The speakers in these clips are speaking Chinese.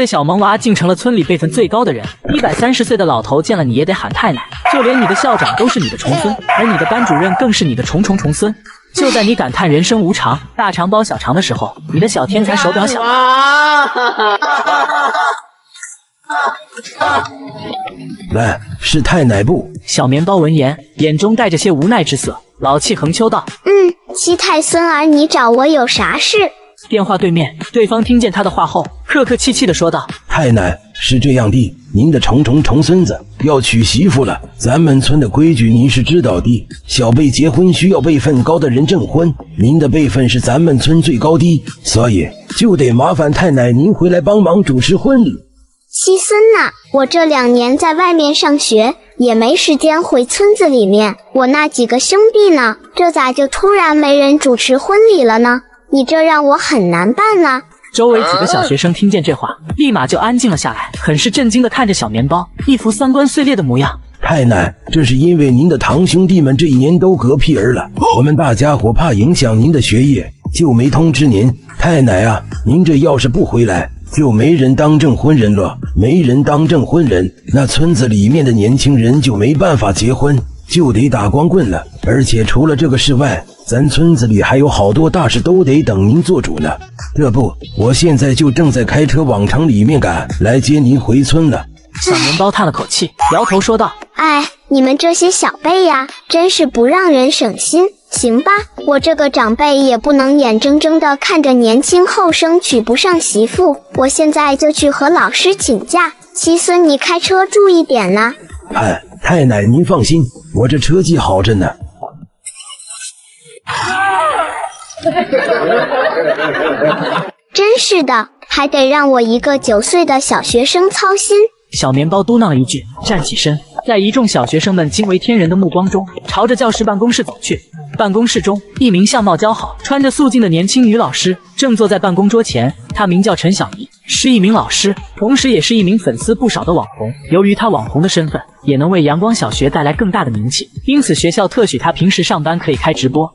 岁小萌娃竟成了村里辈分最高的人。一百三十岁的老头见了你也得喊太奶，就连你的校长都是你的重孙，而你的班主任更是你的重重重孙。就在你感叹人生无常，大肠包小肠的时候，你的小天才手表响了。喂，是太奶不？小棉包闻言，眼中带着些无奈之色，老气横秋道嗯，七太孙儿，你找我有啥事？：“电话对面，对方听见他的话后，客客气气的说道。”太奶是这样的，您的重重重孙子要娶媳妇了。咱们村的规矩您是知道的，小辈结婚需要辈分高的人证婚，您的辈分是咱们村最高的，所以就得麻烦太奶您回来帮忙主持婚礼。西孙呐，我这两年在外面上学，也没时间回村子里面。我那几个兄弟呢？这咋就突然没人主持婚礼了呢？你这让我很难办啊！周围几个小学生听见这话，立马就安静了下来，很是震惊的看着小面包，一副三观碎裂的模样。太奶，这是因为您的堂兄弟们这一年都嗝屁儿了，我们大家伙怕影响您的学业，就没通知您。太奶啊，您这要是不回来，就没人当证婚人了。没人当证婚人，那村子里面的年轻人就没办法结婚，就得打光棍了。而且除了这个事外，咱村子里还有好多大事都得等您做主呢。这不，我现在就正在开车往城里面赶，来接您回村了。小面包叹了口气，摇头说道哎，你们这些小辈呀，真是不让人省心。行吧，我这个长辈也不能眼睁睁的看着年轻后生娶不上媳妇，我现在就去和老师请假。七孙，你开车注意点啦。哎，太奶您放心，我这车技好着呢。真是的，还得让我一个九岁的小学生操心。：“小面包嘟囔了一句，站起身，在一众小学生们惊为天人的目光中，朝着教室办公室走去。办公室中，一名相貌姣好、穿着素净的年轻女老师正坐在办公桌前。她名叫陈小怡，是一名老师，同时也是一名粉丝不少的网红。由于她网红的身份，也能为阳光小学带来更大的名气，因此学校特许她平时上班可以开直播。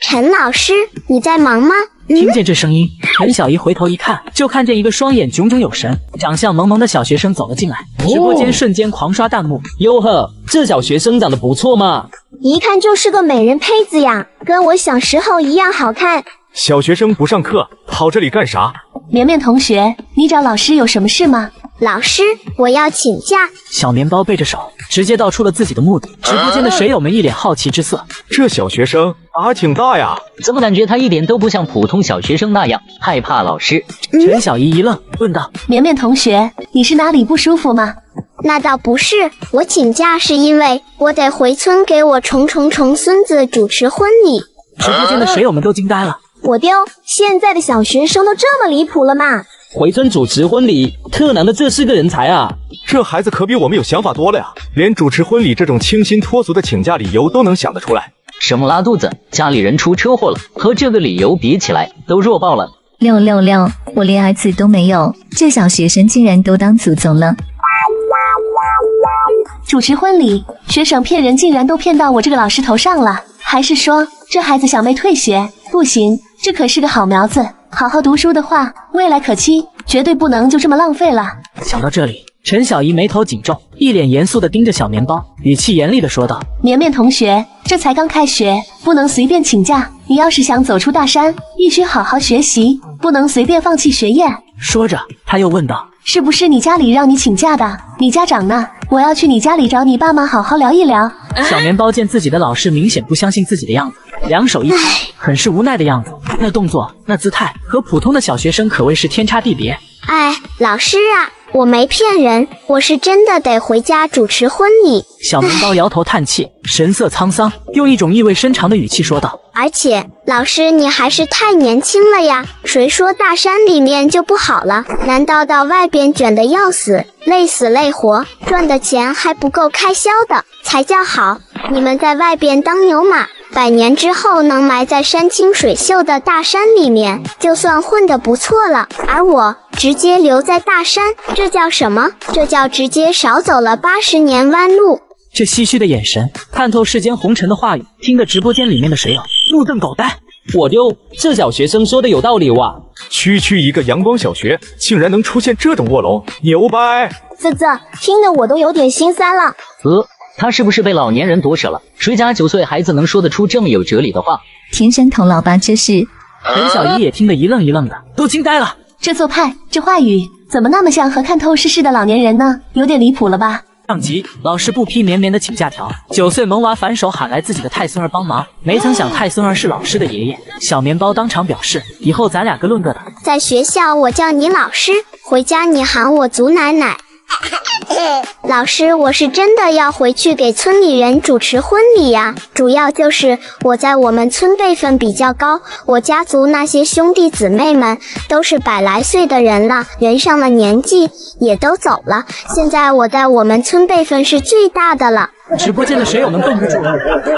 陈老师，你在忙吗？嗯，听见这声音，陈小姨回头一看，就看见一个双眼炯炯有神、长相萌萌的小学生走了进来，直播间瞬间狂刷弹幕。哟呵，这小学生长得不错嘛！一看就是个美人胚子呀，跟我小时候一样好看。小学生不上课，跑这里干啥？绵绵同学，你找老师有什么事吗？老师，我要请假。小棉包背着手，直接道出了自己的目的。直播间的水友们一脸好奇之色。这小学生啊挺大呀！怎么感觉他一点都不像普通小学生那样害怕老师？陈小姨一愣，问道绵绵同学，你是哪里不舒服吗？那倒不是，我请假是因为我得回村给我重重重孙子主持婚礼。：“直播间的水友们都惊呆了。我丢，现在的小学生都这么离谱了吗？回村主持婚礼，特难的这是个人才啊！这孩子可比我们有想法多了呀，连主持婚礼这种清新脱俗的请假理由都能想得出来。什么拉肚子，家里人出车祸了，和这个理由比起来都弱爆了。六六六，我连儿子都没有，这小学生竟然都当祖宗了。主持婚礼，学生骗人竟然都骗到我这个老师头上了，还是说这孩子想妹退学？不行，这可是个好苗子，好好读书的话，未来可期，绝对不能就这么浪费了。想到这里，陈小姨眉头紧皱，一脸严肃地盯着小棉包，语气严厉地说道绵绵同学，这才刚开学，不能随便请假。你要是想走出大山，必须好好学习，不能随便放弃学业。：“说着，他又问道。”是不是你家里让你请假的？你家长呢？我要去你家里找你爸妈好好聊一聊。小棉包见自己的老师明显不相信自己的样子，两手一摊，很是无奈的样子。那动作、那姿态和普通的小学生可谓是天差地别。哎，老师啊，我没骗人，我是真的得回家主持婚礼。小面包摇头叹气，神色沧桑，用一种意味深长的语气说道而且，老师你还是太年轻了呀！谁说大山里面就不好了？难道到外边卷的要死，累死累活，赚的钱还不够开销的才叫好？你们在外边当牛马，百年之后能埋在山清水秀的大山里面，就算混得不错了。而我直接留在大山，这叫什么？这叫直接少走了八十年弯路。这唏嘘的眼神，看透世间红尘的话语，听得直播间里面的水友目瞪狗呆。我丢，这小学生说的有道理哇！区区一个阳光小学，竟然能出现这种卧龙，牛掰！啧啧，听得我都有点心塞了。呃，他是不是被老年人夺舍了？谁家九岁孩子能说得出这么有哲理的话？田山童姥吧，这是陈小姨也听得一愣一愣的，都惊呆了。这做派，这话语怎么那么像和看透世事的老年人呢？有点离谱了吧？上集老师不批绵绵的请假条，九岁萌娃反手喊来自己的太孙儿帮忙，没曾想太孙儿是老师的爷爷。小面包当场表示，以后咱俩各论各的。在学校我叫你老师，回家你喊我祖奶奶。老师，我是真的要回去给村里人主持婚礼呀。主要就是我在我们村辈分比较高，我家族那些兄弟姊妹们都是百来岁的人了，人上了年纪也都走了。现在我在我们村辈分是最大的了。直播间的水友们绷不住了，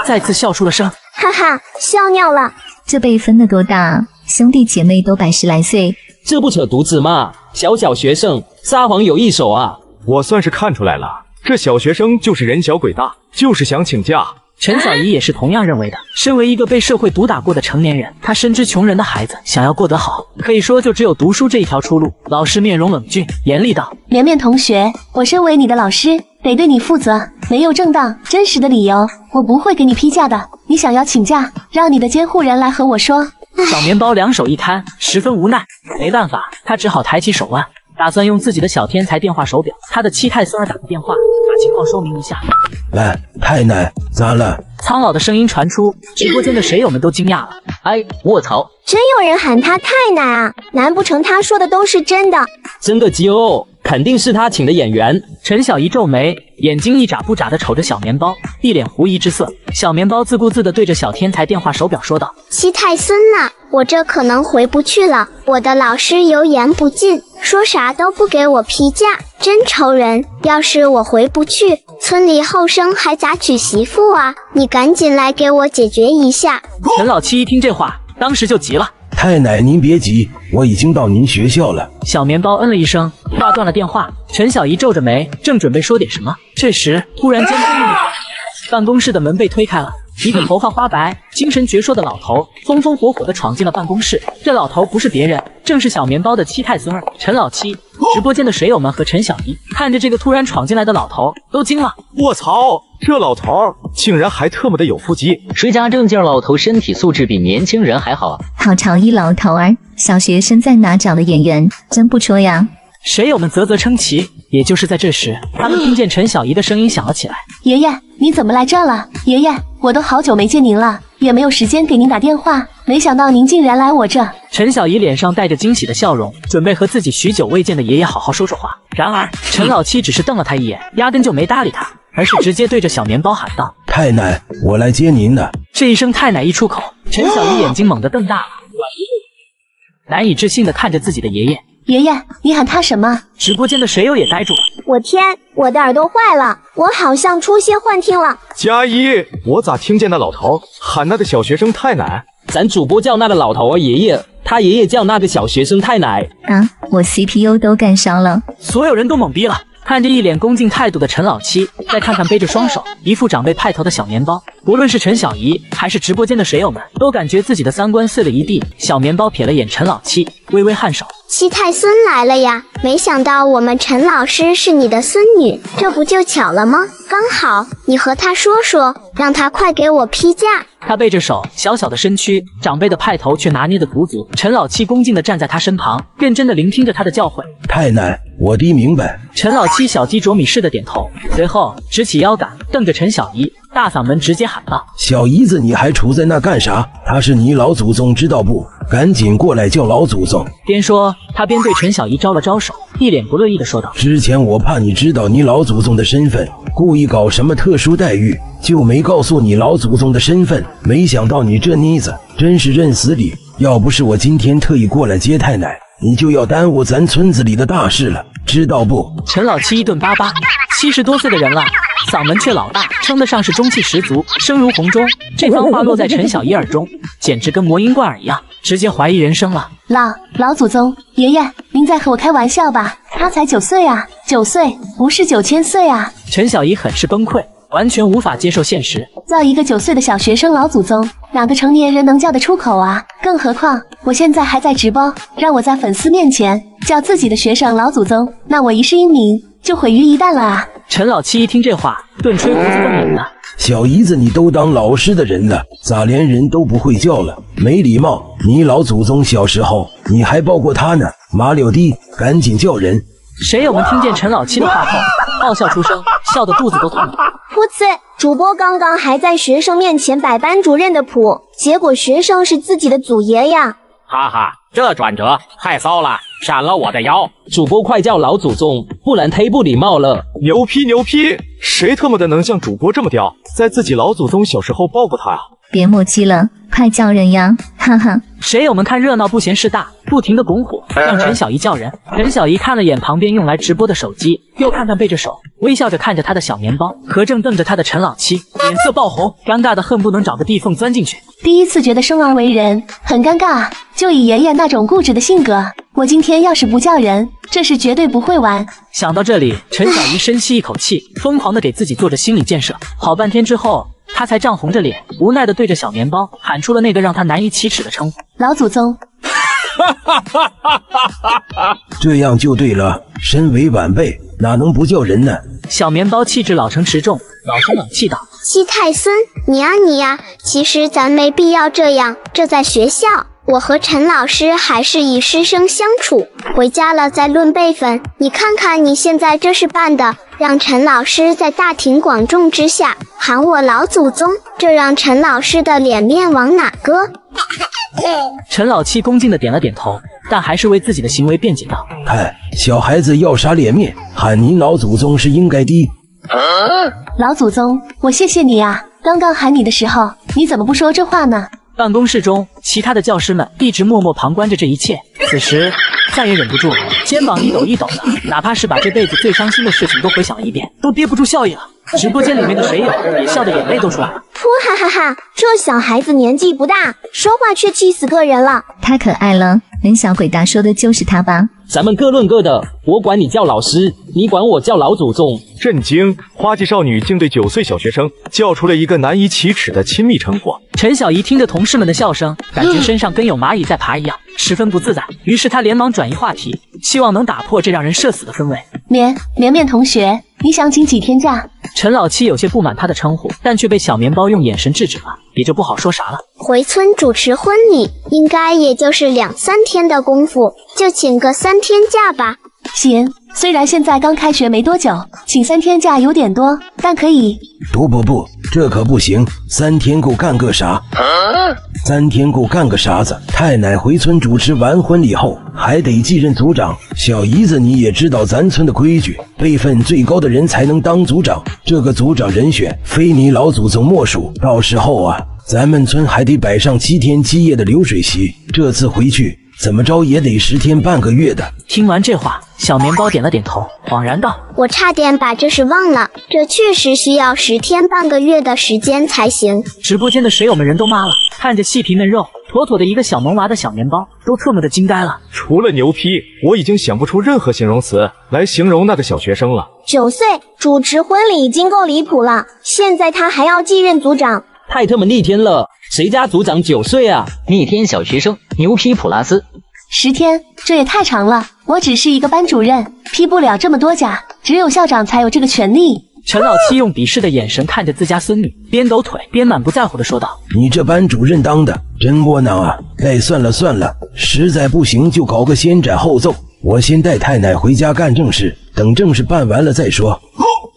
再次笑出了声。哈哈，笑尿了。这辈分的多大？兄弟姐妹都百十来岁，这不扯犊子吗？小小学生撒谎有一手啊！我算是看出来了，这小学生就是人小鬼大，就是想请假。陈小姨也是同样认为的。身为一个被社会毒打过的成年人，她深知穷人的孩子想要过得好，可以说就只有读书这一条出路。老师面容冷峻，严厉道：“绵绵同学，我身为你的老师，得对你负责。没有正当、真实的理由，我不会给你批假的。你想要请假，让你的监护人来和我说。”小面包两手一摊，十分无奈。没办法，他只好抬起手腕，打算用自己的小天才电话手表，他的七太孙儿打个电话，把情况说明一下。喂，太奶，咋了？苍老的声音传出，直播间的水友们都惊讶了。哎，卧槽！真有人喊他太奶啊？难不成他说的都是真的？真的急哦，肯定是他请的演员。陈小姨皱眉，眼睛一眨不眨的瞅着小面包，一脸狐疑之色。小面包自顾自的对着小天才电话手表说道：“七太孙呐，我这可能回不去了。我的老师油盐不进，说啥都不给我批假，真愁人。要是我回不去，村里后生还咋娶媳妇啊？你赶紧来给我解决一下。”陈老七一听这话，当时就急了。太奶，您别急，我已经到您学校了。小面包嗯了一声，挂断了电话。陈小姨皱着眉，正准备说点什么，这时突然间，办公室的门被推开了。一个头发花白、精神矍铄的老头风风火火地闯进了办公室。这老头不是别人，正是小面包的七太孙儿陈老七。直播间的水友们和陈小姨看着这个突然闯进来的老头，都惊了。卧槽，这老头竟然还特么的有腹肌！谁家正经老头身体素质比年轻人还好啊？好潮一老头儿，小学生在哪找的演员？真不错呀！水友们啧啧称奇。也就是在这时，他们听见陈小姨的声音响了起来：“爷爷，你怎么来这了？爷爷，我都好久没见您了，也没有时间给您打电话，没想到您竟然来我这。”陈小姨脸上带着惊喜的笑容，准备和自己许久未见的爷爷好好说说话。然而，陈老七只是瞪了他一眼，压根就没搭理他，而是直接对着小面包喊道：“太奶，我来接您了。”这一声“太奶”一出口，陈小姨眼睛猛地瞪大了，难以置信地看着自己的爷爷。爷爷，你喊他什么？直播间的水友也呆住了。我天，我的耳朵坏了，我好像出现幻听了。加一，我咋听见那老头喊那个小学生太奶？咱主播叫那个老头啊爷爷，他爷爷叫那个小学生太奶。啊，我 CPU 都干烧了。所有人都懵逼了，看着一脸恭敬态度的陈老七，再看看背着双手、一副长辈派头的小面包，无论是陈小姨还是直播间的水友们，都感觉自己的三观碎了一地。小面包瞥了眼陈老七，微微颔首。七太孙来了呀！没想到我们陈老师是你的孙女，这不就巧了吗？刚好你和他说说，让他快给我批假。他背着手，小小的身躯，长辈的派头却拿捏的足足。陈老七恭敬地站在他身旁，认真地聆听着他的教诲。太奶，我的明白。陈老七小鸡啄米似的点头，随后直起腰杆，瞪着陈小姨，大嗓门直接喊道：“小姨子，你还杵在那干啥？他是你老祖宗，知道不？赶紧过来叫老祖宗！”边说，他边对陈小姨招了招手，一脸不乐意地说道：“之前我怕你知道你老祖宗的身份，故意搞什么特殊待遇，就没告诉你老祖宗的身份。没想到你这妮子真是认死理！要不是我今天特意过来接太奶，你就要耽误咱村子里的大事了，知道不？”陈老七一顿巴巴，七十多岁的人了，嗓门却老大，称得上是中气十足，声如洪钟。这番话落在陈小姨耳中，简直跟魔音贯耳一样，直接怀疑人生了。老老祖宗，爷爷，您在和我开玩笑吧？他才九岁啊，九岁不是九千岁啊！陈小姨很是崩溃，完全无法接受现实。叫一个九岁的小学生老祖宗，哪个成年人能叫得出口啊？更何况我现在还在直播，让我在粉丝面前叫自己的学生老祖宗，那我一世英名就毁于一旦了啊！陈老七一听这话，顿吹胡子瞪眼了。小姨子，你都当老师的人了，咋连人都不会叫了？没礼貌！你老祖宗小时候你还抱过他呢。马六弟，赶紧叫人！水友们听见陈老七的话后，爆笑出声，笑得肚子都痛了。噗呲！主播刚刚还在学生面前摆班主任的谱，结果学生是自己的祖爷呀！哈哈，这转折太骚了，闪了我的腰！主播快叫老祖宗，不然忒不礼貌了。牛批牛批！谁特么的能像主播这么屌，在自己老祖宗小时候抱过他啊？别磨叽了，快叫人呀！哈哈，水友们看热闹不嫌事大，不停的拱火，让陈小姨叫人。陈小姨看了眼旁边用来直播的手机，又看看背着手，微笑着看着他的小棉包和正瞪着他的陈老七，脸色爆红，尴尬的恨不能找个地缝钻进去。第一次觉得生而为人很尴尬，就以爷爷那种固执的性格，我今天要是不叫人，这是绝对不会玩。想到这里，陈小姨深吸一口气，疯狂的给自己做着心理建设。好半天之后。他才涨红着脸，无奈的对着小面包喊出了那个让他难以启齿的称呼：“老祖宗。”哈哈哈哈哈这样就对了，身为晚辈，哪能不叫人呢？小面包气质老成持重，老声老气道：“七太孙，你呀你呀，其实咱没必要这样，这在学校。”我和陈老师还是以师生相处，回家了再论辈分。你看看你现在这是办的，让陈老师在大庭广众之下喊我老祖宗，这让陈老师的脸面往哪搁？陈老七恭敬的点了点头，但还是为自己的行为辩解道：“看，小孩子要啥脸面，喊您老祖宗是应该的。”老祖宗，我谢谢你啊！刚刚喊你的时候，你怎么不说这话呢？办公室中，其他的教师们一直默默旁观着这一切。此时，再也忍不住，肩膀一抖一抖的，哪怕是把这辈子最伤心的事情都回想了一遍，都憋不住笑意了。直播间里面的水友也笑得眼泪都出来了。噗哈哈哈！这小孩子年纪不大，说话却气死个人了。太可爱了，冷小鬼大说的就是他吧？咱们各论各的，我管你叫老师，你管我叫老祖宗。震惊！花季少女竟对九岁小学生叫出了一个难以启齿的亲密称呼。陈小姨听着同事们的笑声，感觉身上跟有蚂蚁在爬一样，十分不自在。于是她连忙转移话题，希望能打破这让人社死的氛围。绵绵绵同学，你想请几天假？陈老七有些不满他的称呼，但却被小面包用眼神制止了，也就不好说啥了。回村主持婚礼，应该也就是两三天的功夫，就请个三天假吧。行，虽然现在刚开学没多久，请三天假有点多，但可以。不不不，这可不行，三天够干个啥？三天够干个啥子？太奶回村主持完婚礼后，还得继任组长。小姨子，你也知道咱村的规矩，辈分最高的人才能当组长。这个组长人选非你老祖宗莫属。到时候啊，咱们村还得摆上七天七夜的流水席。这次回去。怎么着也得十天半个月的。听完这话，小面包点了点头，恍然道：“我差点把这事忘了，这确实需要十天半个月的时间才行。”直播间的水友们人都麻了，看着细皮嫩肉、妥妥的一个小萌娃的小面包，都特么的惊呆了。除了牛批，我已经想不出任何形容词来形容那个小学生了。九岁主持婚礼已经够离谱了，现在他还要继任组长，太他妈逆天了！谁家组长九岁啊？逆天小学生，牛批普拉斯。十天，这也太长了。我只是一个班主任，批不了这么多假，只有校长才有这个权利。陈老七用鄙视的眼神看着自家孙女，边抖腿边满不在乎的说道：“你这班主任当的真窝囊啊！哎，算了算了，实在不行就搞个先斩后奏。我先带太奶回家干正事，等正事办完了再说。”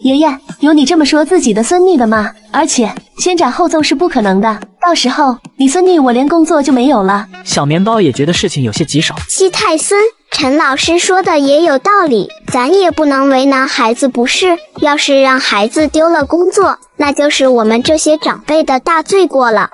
爷爷，有你这么说自己的孙女的吗？而且先斩后奏是不可能的，到时候你孙女我连工作就没有了。小面包也觉得事情有些棘手。西太孙，陈老师说的也有道理，咱也不能为难孩子，不是？要是让孩子丢了工作，那就是我们这些长辈的大罪过了。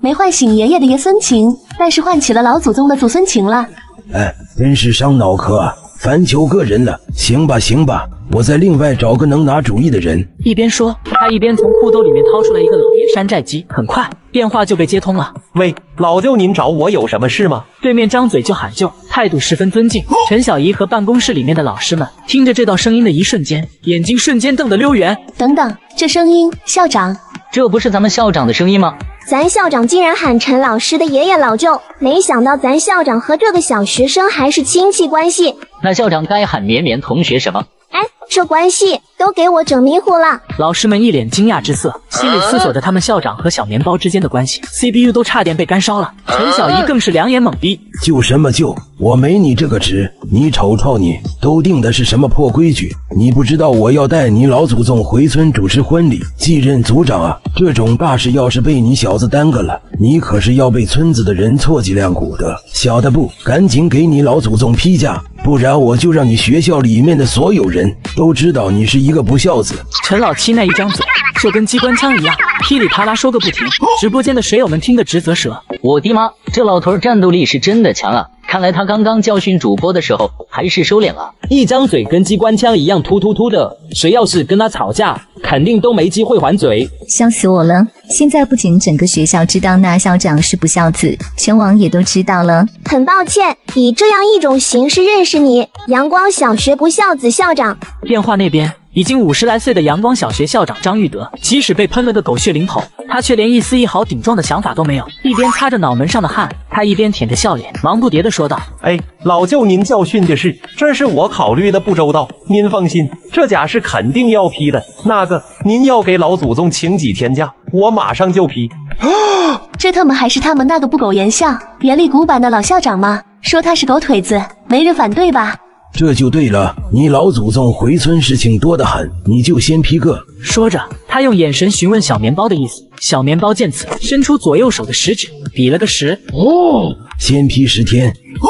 没唤醒爷爷的爷孙情，但是唤起了老祖宗的祖孙情了。哎，真是伤脑壳啊！烦求个人了，行吧行吧，我再另外找个能拿主意的人。一边说，他一边从裤兜里面掏出来一个老爷山寨机。很快，电话就被接通了。喂，老舅，您找我有什么事吗？对面张嘴就喊救，态度十分尊敬。陈小姨和办公室里面的老师们听着这道声音的一瞬间，眼睛瞬间瞪得溜圆。等等，这声音，校长，这不是咱们校长的声音吗？咱校长竟然喊陈老师的爷爷老舅，没想到咱校长和这个小学生还是亲戚关系。那校长该喊绵绵同学什么？哎，这关系都给我整迷糊了。老师们一脸惊讶之色，心里思索着他们校长和小面包之间的关系，CPU 都差点被干烧了。陈小姨更是两眼懵逼，救什么救？我没你这个职，你瞅瞅你，都定的是什么破规矩？你不知道我要带你老祖宗回村主持婚礼，继任族长啊！这种大事要是被你小子耽搁了，你可是要被村子的人唾弃两骨的。晓得不？赶紧给你老祖宗批假，不然我就让你学校里面的所有人都知道你是一个不孝子。陈老七那一张嘴就跟机关枪一样，噼里啪啦说个不停。直播间的水友们听得直啧舌。我的妈，这老头战斗力是真的强啊！看来他刚刚教训主播的时候还是收敛了，一张嘴跟机关枪一样突突突的，谁要是跟他吵架，肯定都没机会还嘴。笑死我了！现在不仅整个学校知道那校长是不孝子，全网也都知道了。很抱歉，以这样一种形式认识你，阳光小学不孝子校长。电话那边。已经五十来岁的阳光小学校长张玉德，即使被喷了个狗血淋头，他却连一丝一毫顶撞的想法都没有。一边擦着脑门上的汗，他一边舔着笑脸，忙不迭地说道：“哎，老舅，您教训的是，这是我考虑的不周到。您放心，这假是肯定要批的。那个，您要给老祖宗请几天假，我马上就批。这特么还是他们那个不苟言笑、严厉古板的老校长吗？说他是狗腿子，没人反对吧？”这就对了，你老祖宗回村事情多得很，你就先批个。说着，他用眼神询问小面包的意思。小面包见此，伸出左右手的食指，比了个十。哦，先批十天。哦，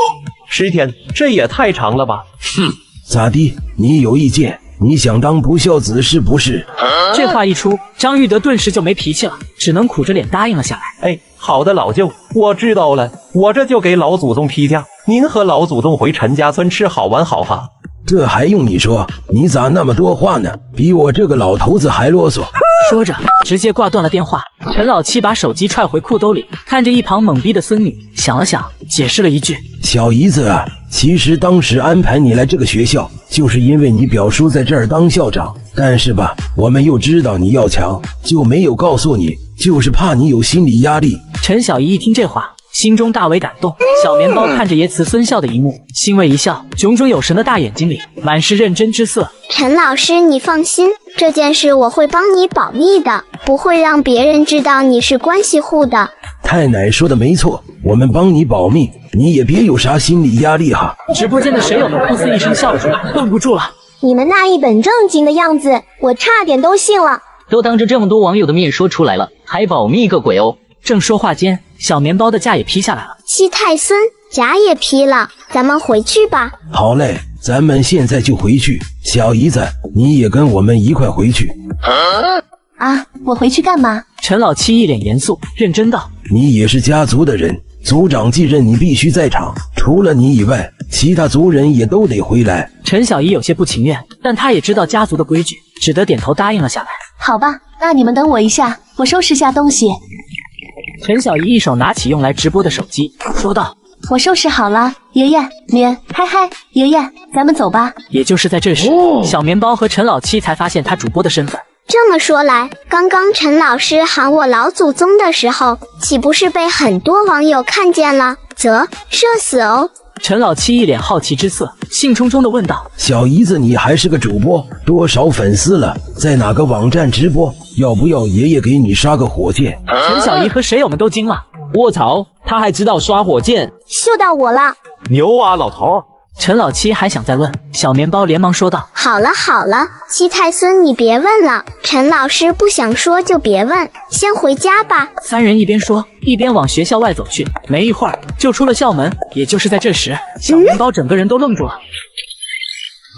十天，这也太长了吧？哼，咋地？你有意见？你想当不孝子是不是？这话一出，张玉德顿时就没脾气了，只能苦着脸答应了下来。哎，好的，老舅，我知道了，我这就给老祖宗批假。您和老祖宗回陈家村吃好玩好哈，这还用你说？你咋那么多话呢？比我这个老头子还啰嗦。说着，直接挂断了电话。陈老七把手机揣回裤兜里，看着一旁懵逼的孙女，想了想，解释了一句：“小姨子啊，其实当时安排你来这个学校，就是因为你表叔在这儿当校长。但是吧，我们又知道你要强，就没有告诉你，就是怕你有心理压力。”陈小姨一听这话。心中大为感动，小棉包看着爷慈孙笑的一幕，欣慰一笑，炯炯有神的大眼睛里满是认真之色。陈老师，你放心，这件事我会帮你保密的，不会让别人知道你是关系户的。太奶说的没错，我们帮你保密，你也别有啥心理压力哈。直播间的水友们噗呲一声笑出来，绷不住了。你们那一本正经的样子，我差点都信了。都当着这么多网友的面说出来了，还保密个鬼哦！正说话间，小棉包的架也劈下来了。七太孙，甲也劈了，咱们回去吧。好嘞，咱们现在就回去。小姨子，你也跟我们一块回去。啊，我回去干嘛？陈老七一脸严肃，认真道：“你也是家族的人，族长继任，你必须在场。除了你以外，其他族人也都得回来。”陈小姨有些不情愿，但她也知道家族的规矩，只得点头答应了下来。好吧，那你们等我一下，我收拾下东西。陈小姨一手拿起用来直播的手机，说道：“我收拾好了，爷爷，棉，嗨嗨，爷爷，咱们走吧。”也就是在这时，小面包和陈老七才发现他主播的身份。这么说来，刚刚陈老师喊我老祖宗的时候，岂不是被很多网友看见了？啧，社死哦！陈老七一脸好奇之色，兴冲冲地问道：“小姨子，你还是个主播，多少粉丝了？在哪个网站直播？要不要爷爷给你刷个火箭？”陈小姨和水友们都惊了：“卧槽，他还知道刷火箭？秀到我了！牛啊，老头！”陈老七还想再问，小棉包连忙说道：“好了好了，七太孙你别问了，陈老师不想说就别问，先回家吧。”三人一边说，一边往学校外走去。没一会儿，就出了校门。也就是在这时，小面包整个人都愣住了。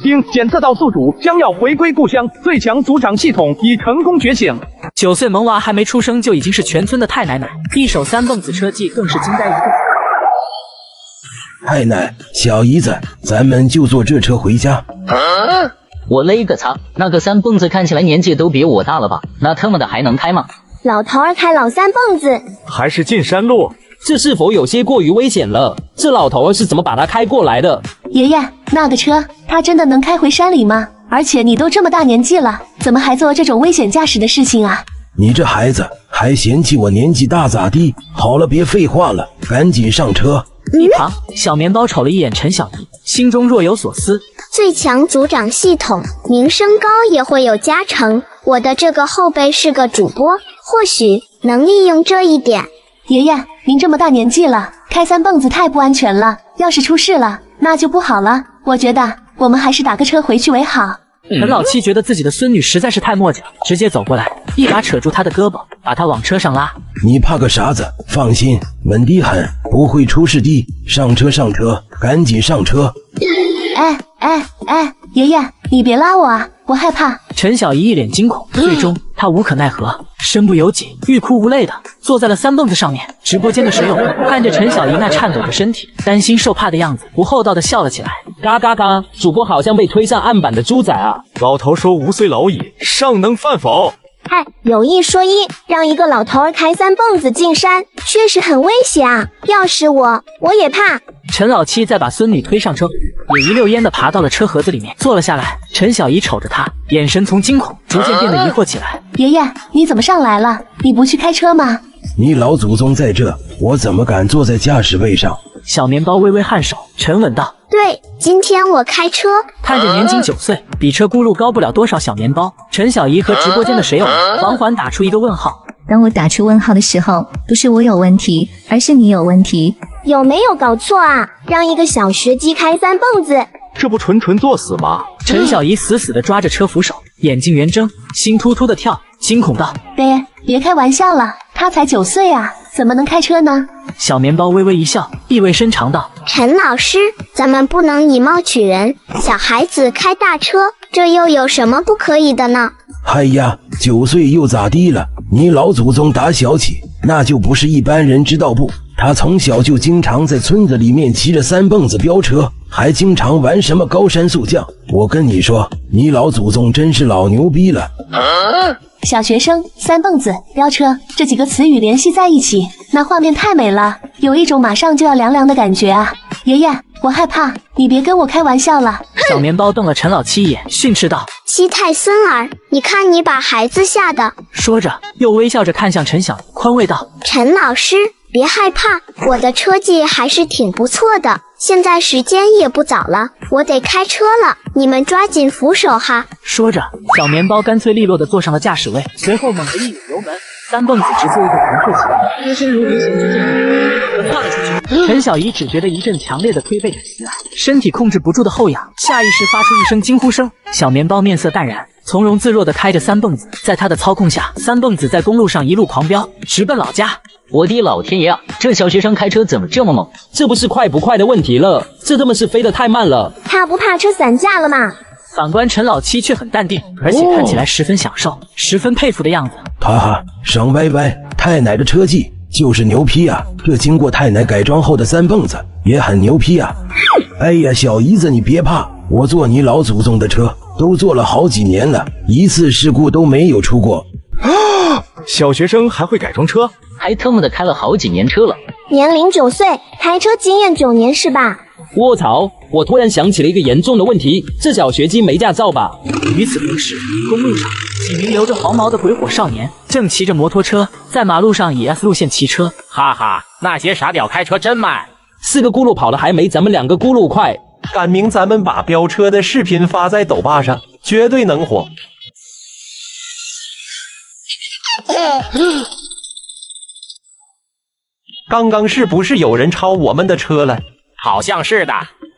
经检测到宿主将要回归故乡，最强族长系统已成功觉醒。九岁萌娃还没出生就已经是全村的太奶奶，一手三蹦子车技更是惊呆一个。太奶，小姨子，咱们就坐这车回家。我勒个擦，那个三蹦子看起来年纪都比我大了吧？那他妈的还能开吗？老头儿开老三蹦子，还是进山路？这是否有些过于危险了？这老头儿是怎么把他开过来的？爷爷，那个车他真的能开回山里吗？而且你都这么大年纪了，怎么还做这种危险驾驶的事情啊？你这孩子还嫌弃我年纪大咋地？好了，别废话了，赶紧上车。一旁，小面包瞅了一眼陈小姨，心中若有所思。最强组长系统，名声高也会有加成。我的这个后辈是个主播，或许能利用这一点。爷爷，您这么大年纪了，开三蹦子太不安全了，要是出事了，那就不好了。我觉得我们还是打个车回去为好。陈老七觉得自己的孙女实在是太磨叽了，直接走过来，一把扯住她的胳膊，把她往车上拉。你怕个啥子？放心，稳得很，不会出事的。上车，上车，赶紧上车！哎哎哎，爷爷，你别拉我啊，我害怕。陈小姨一脸惊恐，最终她无可奈何，身不由己，欲哭无泪的坐在了三蹦子上面。直播间的水友看着陈小姨那颤抖的身体、担心受怕的样子，不厚道的笑了起来。嘎嘎嘎！主播好像被推上案板的猪仔啊！老头说：“吾虽老矣，尚能饭否？”哎，有一说一，让一个老头儿开三蹦子进山，确实很危险啊！要是我，我也怕。陈老七再把孙女推上车，也一溜烟的爬到了车盒子里面，坐了下来。陈小姨瞅着他，眼神从惊恐逐渐变得疑惑起来。爷爷，你怎么上来了？你不去开车吗？你老祖宗在这，我怎么敢坐在驾驶位上？小面包微微颔首，沉稳道：“对，今天我开车。”看着年仅九岁、比车轱辘高不了多少小面包，陈小姨和直播间的水友缓缓打出一个问号。当我打出问号的时候，不是我有问题，而是你有问题。有没有搞错啊？让一个小学鸡开三蹦子，这不纯纯作死吗？陈小姨死死地抓着车扶手，眼睛圆睁，心突突的跳，惊恐道：“爹，别开玩笑了，他才九岁啊，怎么能开车呢？”小面包微微一笑，意味深长道：“陈老师，咱们不能以貌取人，小孩子开大车，这又有什么不可以的呢？”哎呀，九岁又咋地了？你老祖宗打小起，那就不是一般人知道不？他从小就经常在村子里面骑着三蹦子飙车，还经常玩什么高山速降。我跟你说，你老祖宗真是老牛逼了。小学生三蹦子飙车这几个词语联系在一起，那画面太美了，有一种马上就要凉凉的感觉啊！爷爷，我害怕，你别跟我开玩笑了。小面包瞪了陈老七一眼，训斥道：“七太孙儿，你看你把孩子吓的。”说着，又微笑着看向陈小，宽慰道：“陈老师。”别害怕，我的车技还是挺不错的。现在时间也不早了，我得开车了，你们抓紧扶手哈。说着，小面包干脆利落地坐上了驾驶位，随后猛地一扭油门，三蹦子直做一个弹射起来，车身如离弦之箭，窜了出去。陈小姨只觉得一阵强烈的推背感袭来，身体控制不住的后仰，下意识发出一声惊呼声。小面包面色淡然，从容自若的开着三蹦子，在他的操控下，三蹦子在公路上一路狂飙，直奔老家。我的老天爷啊！这小学生开车怎么这么猛？这不是快不快的问题了，这他妈是飞得太慢了。怕不怕车散架了吗？反观陈老七却很淡定，而且看起来十分享受，十分佩服的样子。哈哈，爽歪歪，太奶的车技就是牛批啊！这经过太奶改装后的三蹦子也很牛批啊！哎呀，小姨子你别怕，我坐你老祖宗的车都坐了好几年了，一次事故都没有出过。啊！小学生还会改装车？还特么的开了好几年车了，年龄九岁，开车经验九年是吧？卧槽！我突然想起了一个严重的问题，这小学鸡没驾照吧？与此同时，公路上几名留着黄毛的鬼火少年正骑着摩托车在马路上以 S 路线骑车，哈哈，那些傻屌开车真慢，四个轱辘跑的还没咱们两个轱辘快。赶明咱们把飙车的视频发在抖吧上，绝对能火。刚刚是不是有人超我们的车了？好像是的。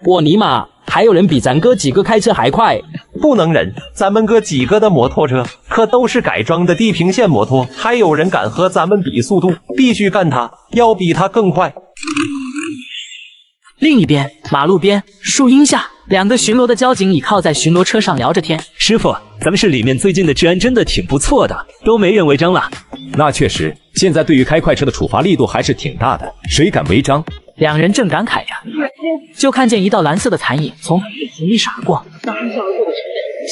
我尼玛，还有人比咱哥几个开车还快，不能忍！咱们哥几个的摩托车可都是改装的地平线摩托，还有人敢和咱们比速度？必须干他，要比他更快！另一边，马路边树荫下，两个巡逻的交警倚靠在巡逻车上聊着天。师傅，咱们市里面最近的治安真的挺不错的，都没人违章了。那确实，现在对于开快车的处罚力度还是挺大的，谁敢违章？两人正感慨着，就看见一道蓝色的残影从眼前里闪而过的尘烟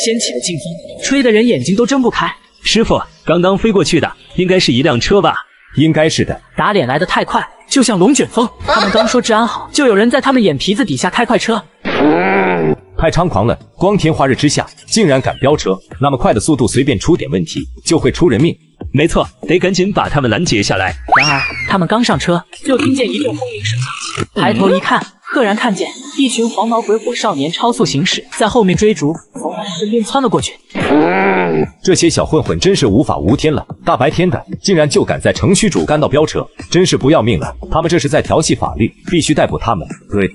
掀起了劲风，吹得人眼睛都睁不开。师傅，刚刚飞过去的应该是一辆车吧？应该是的。打脸来得太快，就像龙卷风。他们刚说治安好，就有人在他们眼皮子底下开快车。太猖狂了！光天化日之下，竟然敢飙车，那么快的速度，随便出点问题就会出人命。没错，得赶紧把他们拦截下来。然而，他们刚上车，就听见一阵轰鸣声响起，抬头一看，赫然看见一群黄毛鬼火少年超速行驶，在后面追逐，从他们身边窜了过去。这些小混混真是无法无天了！大白天的，竟然就敢在城区主干道飙车，真是不要命了！他们这是在调戏法律，必须逮捕他们。对。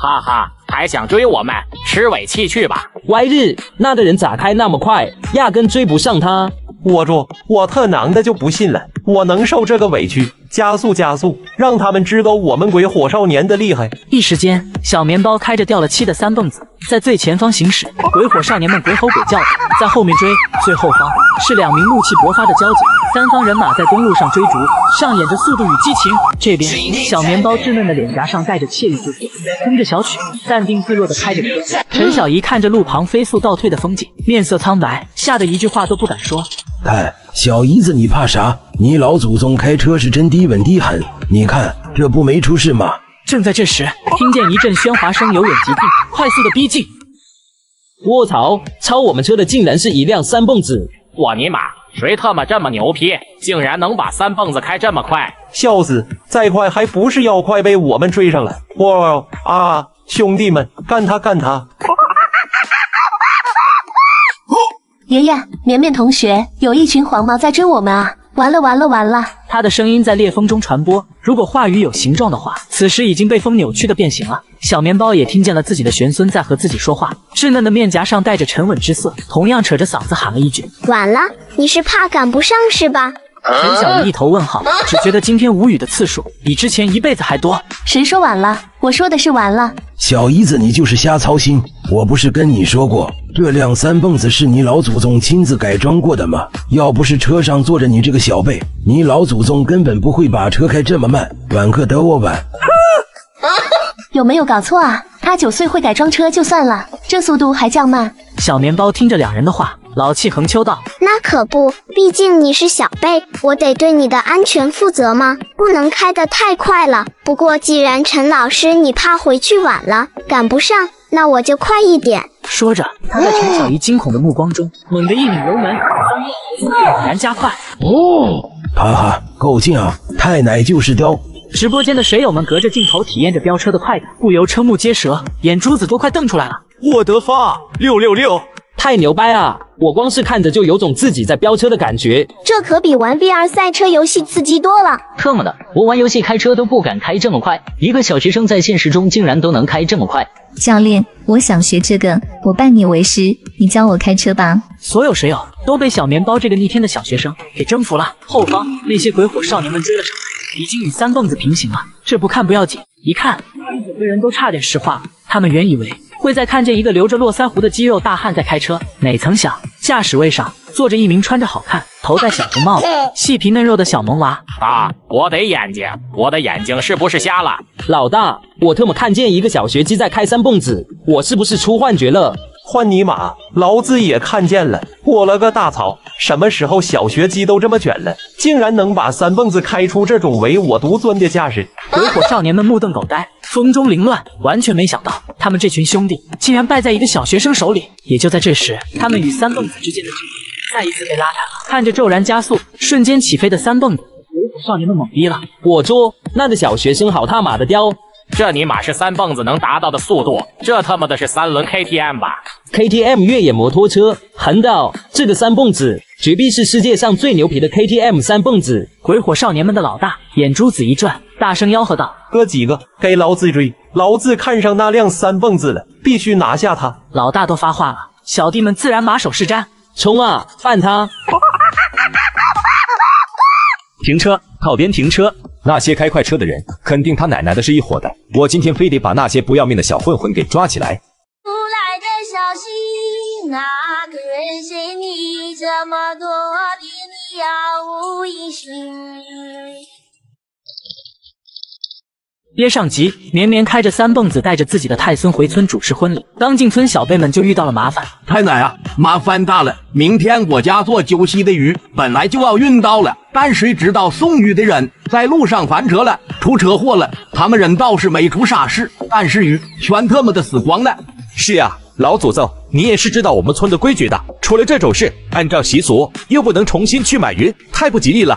哈哈，还想追我们？吃尾气去吧！歪日，那个人咋开那么快，压根追不上他。我住！我特能的就不信了，我能受这个委屈？加速加速，让他们知道我们鬼火少年的厉害！一时间，小面包开着掉了漆的三蹦子，在最前方行驶，鬼火少年们鬼吼鬼叫的在后面追，最后方是两名怒气勃发的交警，三方人马在公路上追逐，上演着速度与激情。这边，小面包稚嫩的脸颊上带着惬意之色，哼着小曲，淡定自若的开着车。陈小姨看着路旁飞速倒退的风景，面色苍白，吓得一句话都不敢说。看，小姨子，你怕啥？你老祖宗开车是真低稳低狠，你看这不没出事吗？正在这时，听见一阵喧哗声由远及近，快速的逼近。卧槽！超我们车的竟然是一辆三蹦子！我尼玛，谁他妈这么牛批，竟然能把三蹦子开这么快？笑死！再快还不是要快被我们追上了？哇啊！兄弟们，干他干他！爷爷，绵绵同学，有一群黄毛在追我们啊！完了完了完了！他的声音在裂缝中传播，如果话语有形状的话，此时已经被风扭曲的变形了。小面包也听见了自己的玄孙在和自己说话，稚嫩的面颊上带着沉稳之色，同样扯着嗓子喊了一句：“晚了，你是怕赶不上是吧？”陈小姨一头问号，只觉得今天无语的次数比之前一辈子还多。谁说晚了？我说的是晚了。小姨子，你就是瞎操心。我不是跟你说过，这辆三蹦子是你老祖宗亲自改装过的吗？要不是车上坐着你这个小辈，你老祖宗根本不会把车开这么慢。晚课得我晚。有没有搞错啊？他九岁会改装车就算了，这速度还叫慢？小面包听着两人的话，老气横秋道：“那可不，毕竟你是小辈，我得对你的安全负责嘛？不能开得太快了。不过既然陈老师你怕回去晚了，赶不上，那我就快一点。”说着，他在陈小姨惊恐的目光中猛地一拧油门，猛然加快。哦，哈哈，够劲啊！太奶就是刁。直播间的水友们隔着镜头体验着飙车的快感，不由瞠目结舌，眼珠子都快瞪出来了。我得发六六六，太牛掰啊！我光是看着就有种自己在飙车的感觉，这可比玩 VR 赛车游戏刺激多了。特么的，我玩游戏开车都不敢开这么快，一个小学生在现实中竟然都能开这么快。教练，我想学这个，我拜你为师，你教我开车吧。所有水友都被小面包这个逆天的小学生给征服了。后方那些鬼火少年们追了上来，已经与三蹦子平行了。这不看不要紧，一看，整个人都差点石化了。他们原以为会再看见一个留着络腮胡的肌肉大汉在开车，哪曾想驾驶位上坐着一名穿着好看、头戴小红帽子、细皮嫩肉的小萌娃。啊！我的眼睛，我的眼睛是不是瞎了？老大，我特么看见一个小学鸡在开三蹦子，我是不是出幻觉了？换尼玛，老子也看见了！我了个大操！什么时候小学鸡都这么卷了？竟然能把三蹦子开出这种唯我独尊的架势！鬼火少年们目瞪口呆，风中凌乱，完全没想到他们这群兄弟竟然败在一个小学生手里。也就在这时，他们与三蹦子之间的距离再一次被拉开了。看着骤然加速、瞬间起飞的三蹦子，鬼火少年们懵逼了。我说，那个小学生好他妈的刁！这尼玛是三蹦子能达到的速度，这他妈的是三轮 KTM 吧？KTM 越野摩托车，横道，这个三蹦子绝壁是世界上最牛皮的 KTM 三蹦子。鬼火少年们的老大眼珠子一转，大声吆喝道：“哥几个，给老子追！老子看上那辆三蹦子了，必须拿下他！”老大都发话了，小弟们自然马首是瞻，冲啊，办他！停车，靠边停车！那些开快车的人，肯定他奶奶的是一伙的。我今天非得把那些不要命的小混混给抓起来。出来的消息，那个人是？你这么多的你杳无音讯。憋上急，绵绵开着三蹦子带着自己的太孙回村主持婚礼。刚进村，小辈们就遇到了麻烦。太奶啊，麻烦大了！明天我家做酒席的鱼本来就要运到了，但谁知道送鱼的人在路上翻车了，出车祸了。他们人倒是没出啥事，但是鱼全特么的死光了。是呀，老祖宗，你也是知道我们村的规矩的。出了这种事，按照习俗又不能重新去买鱼，太不吉利了。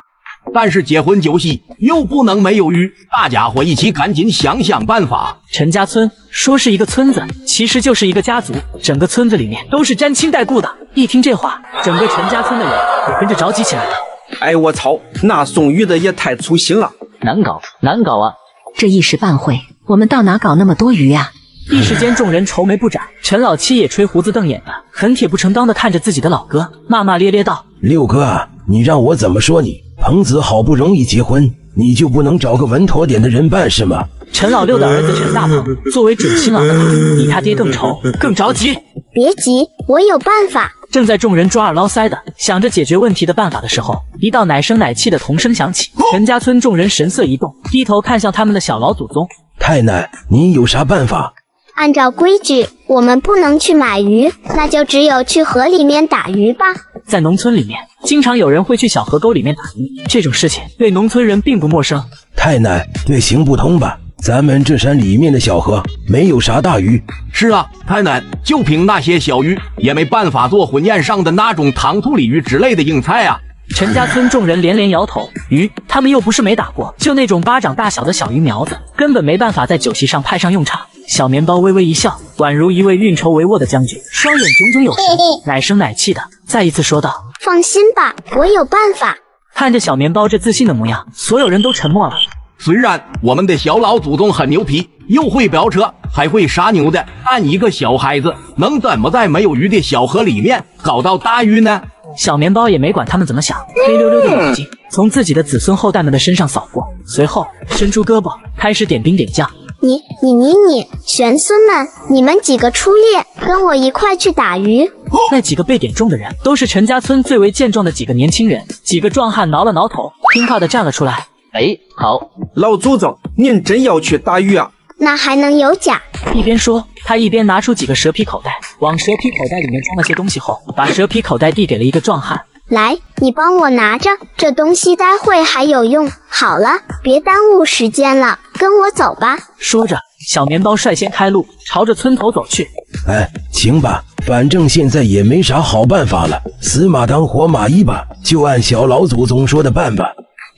但是结婚酒席又不能没有鱼，大家伙一起赶紧想想办法。陈家村说是一个村子，其实就是一个家族，整个村子里面都是沾亲带故的。一听这话，整个陈家村的人也跟着着急起来了。哎，我操，那送鱼的也太粗心了，难搞，难搞啊！这一时半会，我们到哪搞那么多鱼呀？一时间，众人愁眉不展。陈老七也吹胡子瞪眼的，很铁不成钢的看着自己的老哥，骂骂咧咧道：“六哥啊，你让我怎么说你？彭子好不容易结婚，你就不能找个稳妥点的人办是吗？”陈老六的儿子陈大鹏作为准新郎的他，比他爹更愁更着急。别急，我有办法。正在众人抓耳挠腮的想着解决问题的办法的时候，一道奶声奶气的童声响起。陈家村众人神色一动，低头看向他们的小老祖宗。太奶，你有啥办法？按照规矩，我们不能去买鱼，那就只有去河里面打鱼吧。在农村里面，经常有人会去小河沟里面打鱼，这种事情对农村人并不陌生。太奶，这行不通吧？咱们这山里面的小河没有啥大鱼。是啊，太奶，就凭那些小鱼，也没办法做婚宴上的那种糖醋鲤鱼之类的硬菜啊。陈家村众人连连摇头，鱼他们又不是没打过，就那种巴掌大小的小鱼苗子，根本没办法在酒席上派上用场。小面包微微一笑，宛如一位运筹帷幄的将军，双眼炯炯有神，奶声奶气的再一次说道：“放心吧，我有办法。”看着小面包这自信的模样，所有人都沉默了。虽然我们的小老祖宗很牛皮，又会飙车，还会杀牛的，但一个小孩子能怎么在没有鱼的小河里面搞到大鱼呢？小面包也没管他们怎么想，黑溜溜的眼睛从自己的子孙后代们的身上扫过，随后伸出胳膊开始点兵点将。你你你你，玄孙们，你们几个出列，跟我一块去打鱼。那几个被点中的人都是陈家村最为健壮的几个年轻人，几个壮汉挠了挠头，听话的站了出来。哎，好，老祖宗，您真要去打鱼啊？那还能有假？一边说，他一边拿出几个蛇皮口袋，往蛇皮口袋里面装了些东西后，把蛇皮口袋递给了一个壮汉。来，你帮我拿着，这东西待会还有用。好了，别耽误时间了，跟我走吧。说着，小面包率先开路，朝着村头走去。哎，行吧，反正现在也没啥好办法了，死马当活马医吧，就按小老祖宗说的办吧。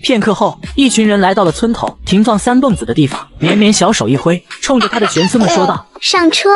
片刻后，一群人来到了村头停放三蹦子的地方。绵绵小手一挥，冲着他的玄孙们说道：“上车。”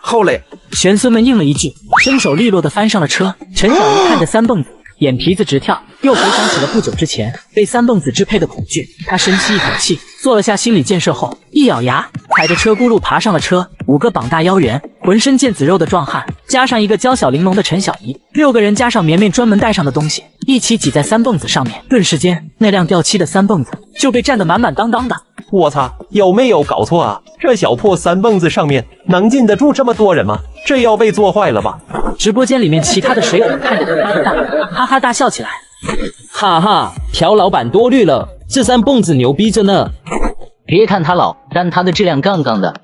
后嘞。玄孙们应了一句，身手利落的翻上了车。陈小鱼看着三蹦子，眼皮子直跳，又回想起了不久之前被三蹦子支配的恐惧。他深吸一口气，做了下心理建设后，一咬牙，踩着车轱辘爬上了车。五个膀大腰圆、浑身腱子肉的壮汉，加上一个娇小玲珑的陈小姨，六个人加上绵绵专门带上的东西，一起挤在三蹦子上面。顿时间，那辆掉漆的三蹦子就被占得满满当当的。我擦，有没有搞错啊？这小破三蹦子上面能进得住这么多人吗？这要被坐坏了吧？直播间里面其他的水友看着他发的大，哈哈大笑起来。哈哈，朴老板多虑了，这三蹦子牛逼着呢。别看他老，但他的质量杠杠的。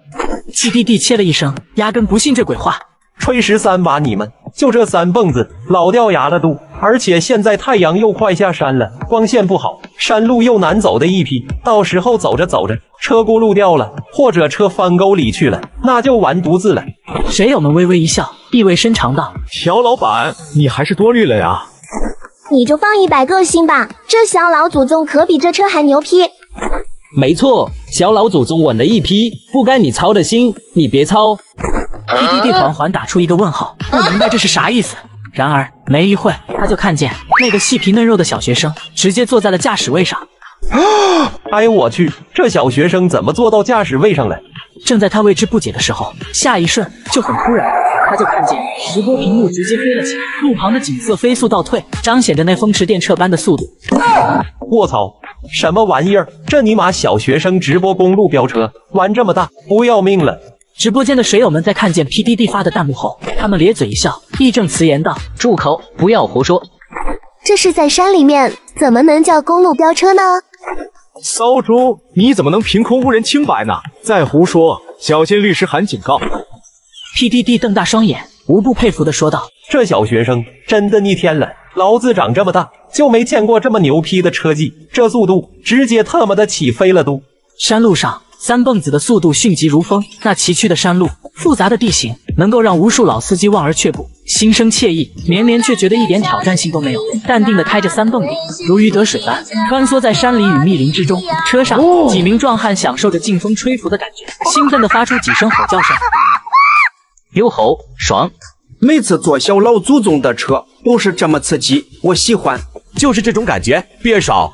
季弟弟切了一声，压根不信这鬼话。吹十三把你们，就这三蹦子老掉牙了都。而且现在太阳又快下山了，光线不好，山路又难走的一批，到时候走着走着，车轱辘掉了，或者车翻沟里去了，那就完犊子了。水友们微微一笑，意味深长道：“小老板，你还是多虑了呀。”你就放一百个心吧，这小老祖宗可比这车还牛批。没错，小老祖宗稳了一批，不该你操的心，你别操。滴滴滴缓缓打出一个问号，不明白这是啥意思。然而没一会，他就看见那个细皮嫩肉的小学生直接坐在了驾驶位上。哎呦我去，这小学生怎么坐到驾驶位上了？正在他为之不解的时候，下一瞬就很突然，他就看见直播屏幕直接飞了起来，路旁的景色飞速倒退，彰显着那风驰电掣般的速度。卧槽，什么玩意儿？这尼玛小学生直播公路飙车，玩这么大，不要命了！直播间的水友们在看见 PDD 发的弹幕后，他们咧嘴一笑，义正辞严道：“住口，不要胡说！这是在山里面，怎么能叫公路飙车呢？”骚猪，你怎么能凭空污人清白呢？再胡说，小心律师函警告。PDD 瞪大双眼，无不佩服的说道：“这小学生真的逆天了，老子长这么大就没见过这么牛批的车技，这速度直接特么的起飞了都！”山路上，三蹦子的速度迅疾如风，那崎岖的山路、复杂的地形，能够让无数老司机望而却步，心生惬意。绵绵却觉得一点挑战性都没有，淡定的开着三蹦子，如鱼得水般穿梭在山里与密林之中。车上，几名壮汉享受着劲风吹拂的感觉，兴奋的发出几声吼叫声。哟吼，爽！每次坐小老祖宗的车都是这么刺激，我喜欢。就是这种感觉，别少。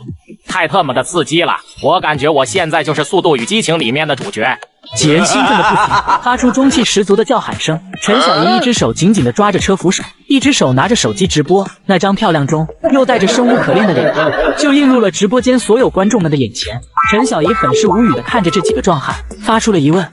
太特么的刺激了！我感觉我现在就是《速度与激情》里面的主角。几人兴奋的不停，发出中气十足的叫喊声。陈小姨一只手紧紧地抓着车扶手，一只手拿着手机直播，那张漂亮中又带着生无可恋的脸庞，就映入了直播间所有观众们的眼前。陈小姨很是无语地看着这几个壮汉，发出了疑问。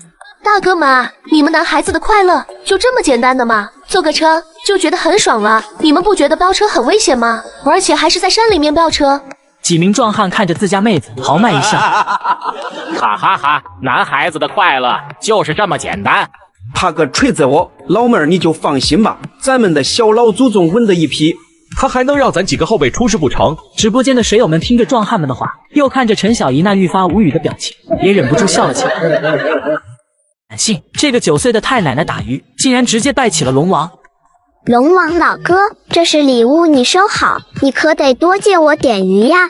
大哥们，你们男孩子的快乐就这么简单的吗？坐个车就觉得很爽了？你们不觉得飙车很危险吗？而且还是在山里面飙车。几名壮汉看着自家妹子，豪迈一笑，哈哈哈！男孩子的快乐就是这么简单。他个锤子哦，老妹儿你就放心吧，咱们的小老祖宗稳的一批。他还能让咱几个后辈出事不成？直播间的水友们听着壮汉们的话，又看着陈小姨那愈发无语的表情，也忍不住笑了起来。感信这个九岁的太奶奶打鱼，竟然直接拜起了龙王。龙王老哥，这是礼物，你收好，你可得多借我点鱼呀！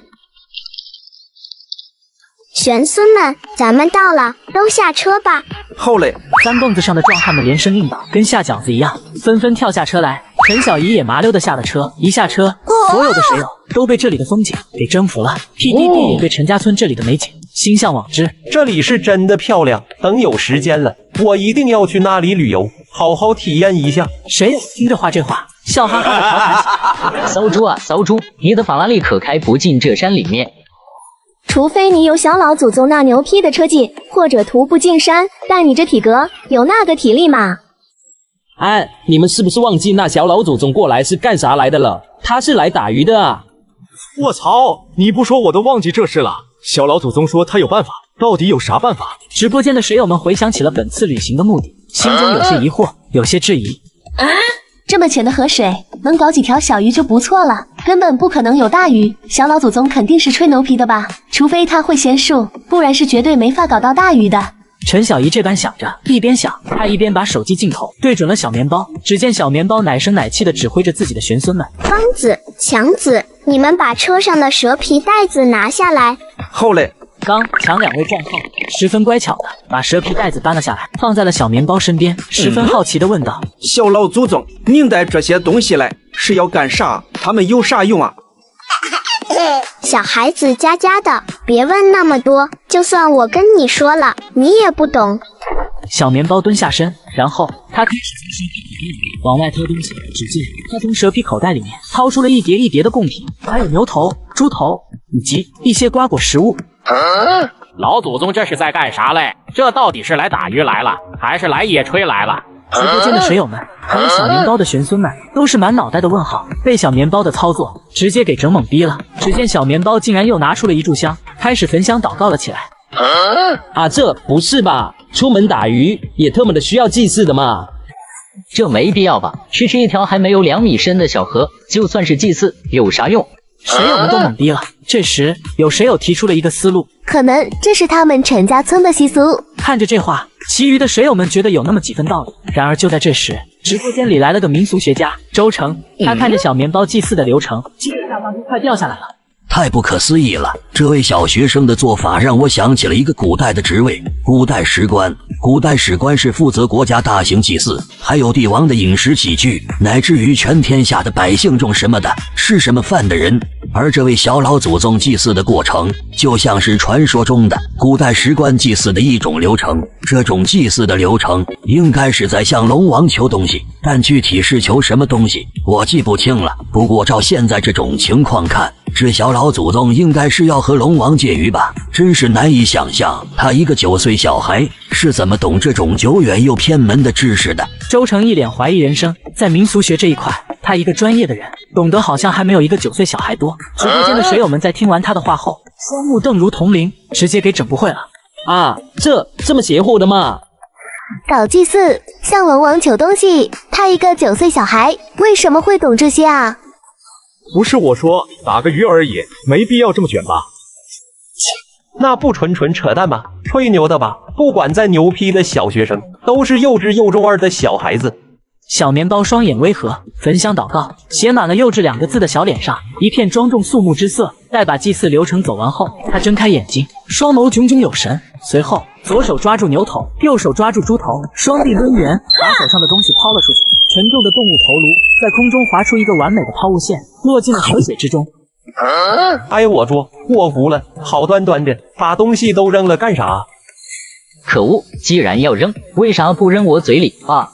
玄孙们，咱们到了，都下车吧。后嘞！三蹦子上的壮汉们连声应道，跟下饺子一样，纷纷跳下车来。陈小姨也麻溜的下了车，一下车，所有的水友都被这里的风景给征服了。PDD 也对陈家村这里的美景心向往之。这里是真的漂亮，等有时间了，我一定要去那里旅游，好好体验一下。谁听着话这话，笑哈哈的调侃起。骚猪啊骚猪，你的法拉利可开不进这山里面。除非你有小老祖宗那牛批的车技，或者徒步进山，但你这体格有那个体力吗？哎，你们是不是忘记那小老祖宗过来是干啥来的了？他是来打鱼的啊！我操！你不说我都忘记这事了。小老祖宗说他有办法，到底有啥办法？直播间的水友们回想起了本次旅行的目的，心中有些疑惑，有些质疑。啊，这么浅的河水，能搞几条小鱼就不错了，根本不可能有大鱼。小老祖宗肯定是吹牛皮的吧？除非他会仙术，不然是绝对没法搞到大鱼的。陈小姨这般想着，一边想，她一边把手机镜头对准了小面包。只见小面包奶声奶气的指挥着自己的玄孙们：“方子、强子，你们把车上的蛇皮袋子拿下来。”后嘞。刚强两位壮汉十分乖巧的把蛇皮袋子搬了下来，放在了小面包身边，十分好奇的问道：“小老祖宗，您带这些东西来是要干啥？他们有啥用啊？” 小孩子家家的，别问那么多。就算我跟你说了，你也不懂。小棉包蹲下身，然后他开始从蛇皮口袋里往外掏东西。只见他从蛇皮口袋里面掏出了一叠一叠的贡品，还有牛头、猪头以及一些瓜果食物。啊、老祖宗这是在干啥嘞？这到底是来打鱼来了，还是来野炊来了？直播间的水友们，还有小面包的玄孙们，都是满脑袋的问号，被小面包的操作直接给整懵逼了。只见小面包竟然又拿出了一炷香，开始焚香祷告了起来。啊，这不是吧？出门打鱼也特么的需要祭祀的嘛？这没必要吧？区区一条还没有两米深的小河，就算是祭祀有啥用？水友们都懵逼了。这时，有水友提出了一个思路，可能这是他们陈家村的习俗。看着这话，其余的水友们觉得有那么几分道理。然而就在这时，直播间里来了个民俗学家周成，他看着小面包祭祀的流程，惊得下巴都快掉下来了。太不可思议了！这位小学生的做法让我想起了一个古代的职位——古代史官。古代史官是负责国家大型祭祀，还有帝王的饮食起居，乃至于全天下的百姓种什么的、吃什么饭的人。而这位小老祖宗祭祀的过程，就像是传说中的古代史官祭祀的一种流程。这种祭祀的流程，应该是在向龙王求东西，但具体是求什么东西，我记不清了。不过照现在这种情况看，这小老祖宗应该是要和龙王借鱼吧？真是难以想象，他一个九岁小孩是怎么懂这种久远又偏门的知识的。周成一脸怀疑人生，在民俗学这一块，他一个专业的人，懂得好像还没有一个九岁小孩多。直播间的水友们在听完他的话后，双目瞪如铜铃，直接给整不会了。啊，这这么邪乎的吗？搞祭祀，向龙王求东西，他一个九岁小孩，为什么会懂这些啊？不是我说，打个鱼而已，没必要这么卷吧？那不纯纯扯淡吗？吹牛的吧？不管再牛批的小学生，都是幼稚又中二的小孩子。小面包双眼微合，焚香祷告，写满了“幼稚”两个字的小脸上一片庄重肃穆之色。待把祭祀流程走完后，他睁开眼睛，双眸炯炯有神。随后，左手抓住牛头，右手抓住猪头，双臂抡圆，把手上的东西抛了出去。沉重的动物头颅在空中划出一个完美的抛物线，落进了河水之中。哎呦我说，我服了，好端端的把东西都扔了干啥？可恶！既然要扔，为啥不扔我嘴里啊？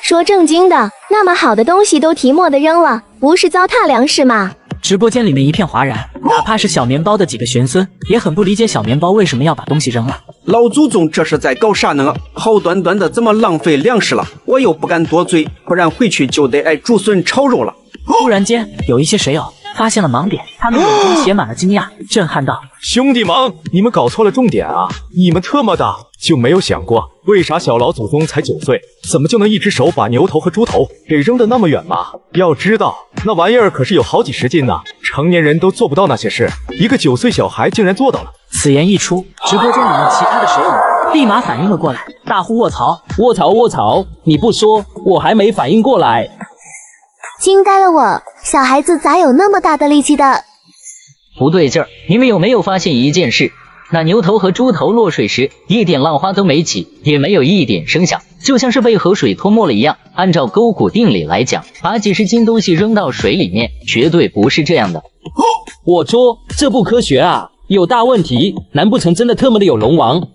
说正经的，那么好的东西都提莫的扔了，不是糟蹋粮食吗？直播间里面一片哗然，哪怕是小面包的几个玄孙也很不理解小面包为什么要把东西扔了。老祖宗这是在搞啥呢？好端端的怎么浪费粮食了？我又不敢多嘴，不然回去就得挨竹笋炒肉了。突然间，有一些水友发现了盲点，他们眼中写满了惊讶，震撼道：“兄弟们，你们搞错了重点啊！你们特么的就没有想过，为啥小老祖宗才九岁，怎么就能一只手把牛头和猪头给扔得那么远吗？要知道，那玩意儿可是有好几十斤呢，成年人都做不到那些事，一个九岁小孩竟然做到了。”此言一出，直播间里面其他的水友立马反应了过来，大呼卧槽！卧槽卧槽！你不说，我还没反应过来。惊呆了我，小孩子咋有那么大的力气的？不对劲儿！你们有没有发现一件事？那牛头和猪头落水时，一点浪花都没起，也没有一点声响，就像是被河水吞没了一样。按照勾股定理来讲，把几十斤东西扔到水里面，绝对不是这样的。我说这不科学啊，有大问题！难不成真的特么的有龙王？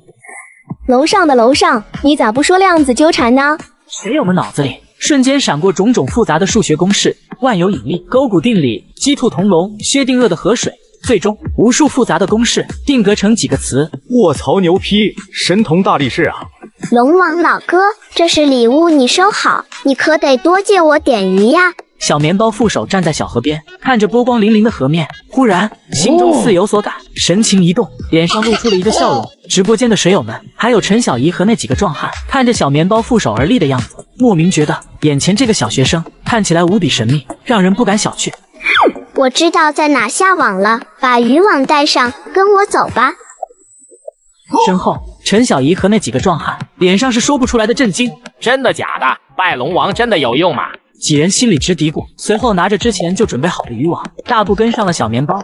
楼上的楼上，你咋不说量子纠缠呢？水友们脑子里瞬间闪过种种复杂的数学公式：万有引力、勾股定理、鸡兔同笼、薛定谔的河水。最终，无数复杂的公式定格成几个词。卧槽，牛批，神童大力士啊！龙王老哥，这是礼物，你收好，你可得多借我点鱼呀！小面包副手站在小河边，看着波光粼粼的河面，忽然心中似有所感，神情一动，脸上露出了一个笑容。直播间的水友们，还有陈小姨和那几个壮汉，看着小面包负手而立的样子，莫名觉得眼前这个小学生看起来无比神秘，让人不敢小觑。我知道在哪下网了，把渔网带上，跟我走吧。身后，陈小姨和那几个壮汉脸上是说不出来的震惊。真的假的？拜龙王真的有用吗？几人心里直嘀咕，随后拿着之前就准备好的渔网，大步跟上了小面包。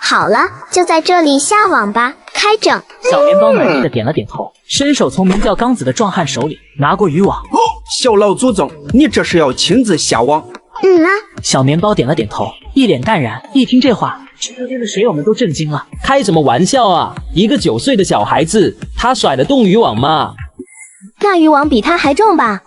好了，就在这里下网吧，开整。小面包满意的点了点头，伸手从名叫刚子的壮汉手里拿过渔网。哦小老祖宗，你这是要亲自下网？嗯啊。小面包点了点头，一脸淡然。一听这话，直播间的水友们都震惊了。开什么玩笑啊！一个九岁的小孩子，他甩得动渔网吗？那渔网比他还重吧？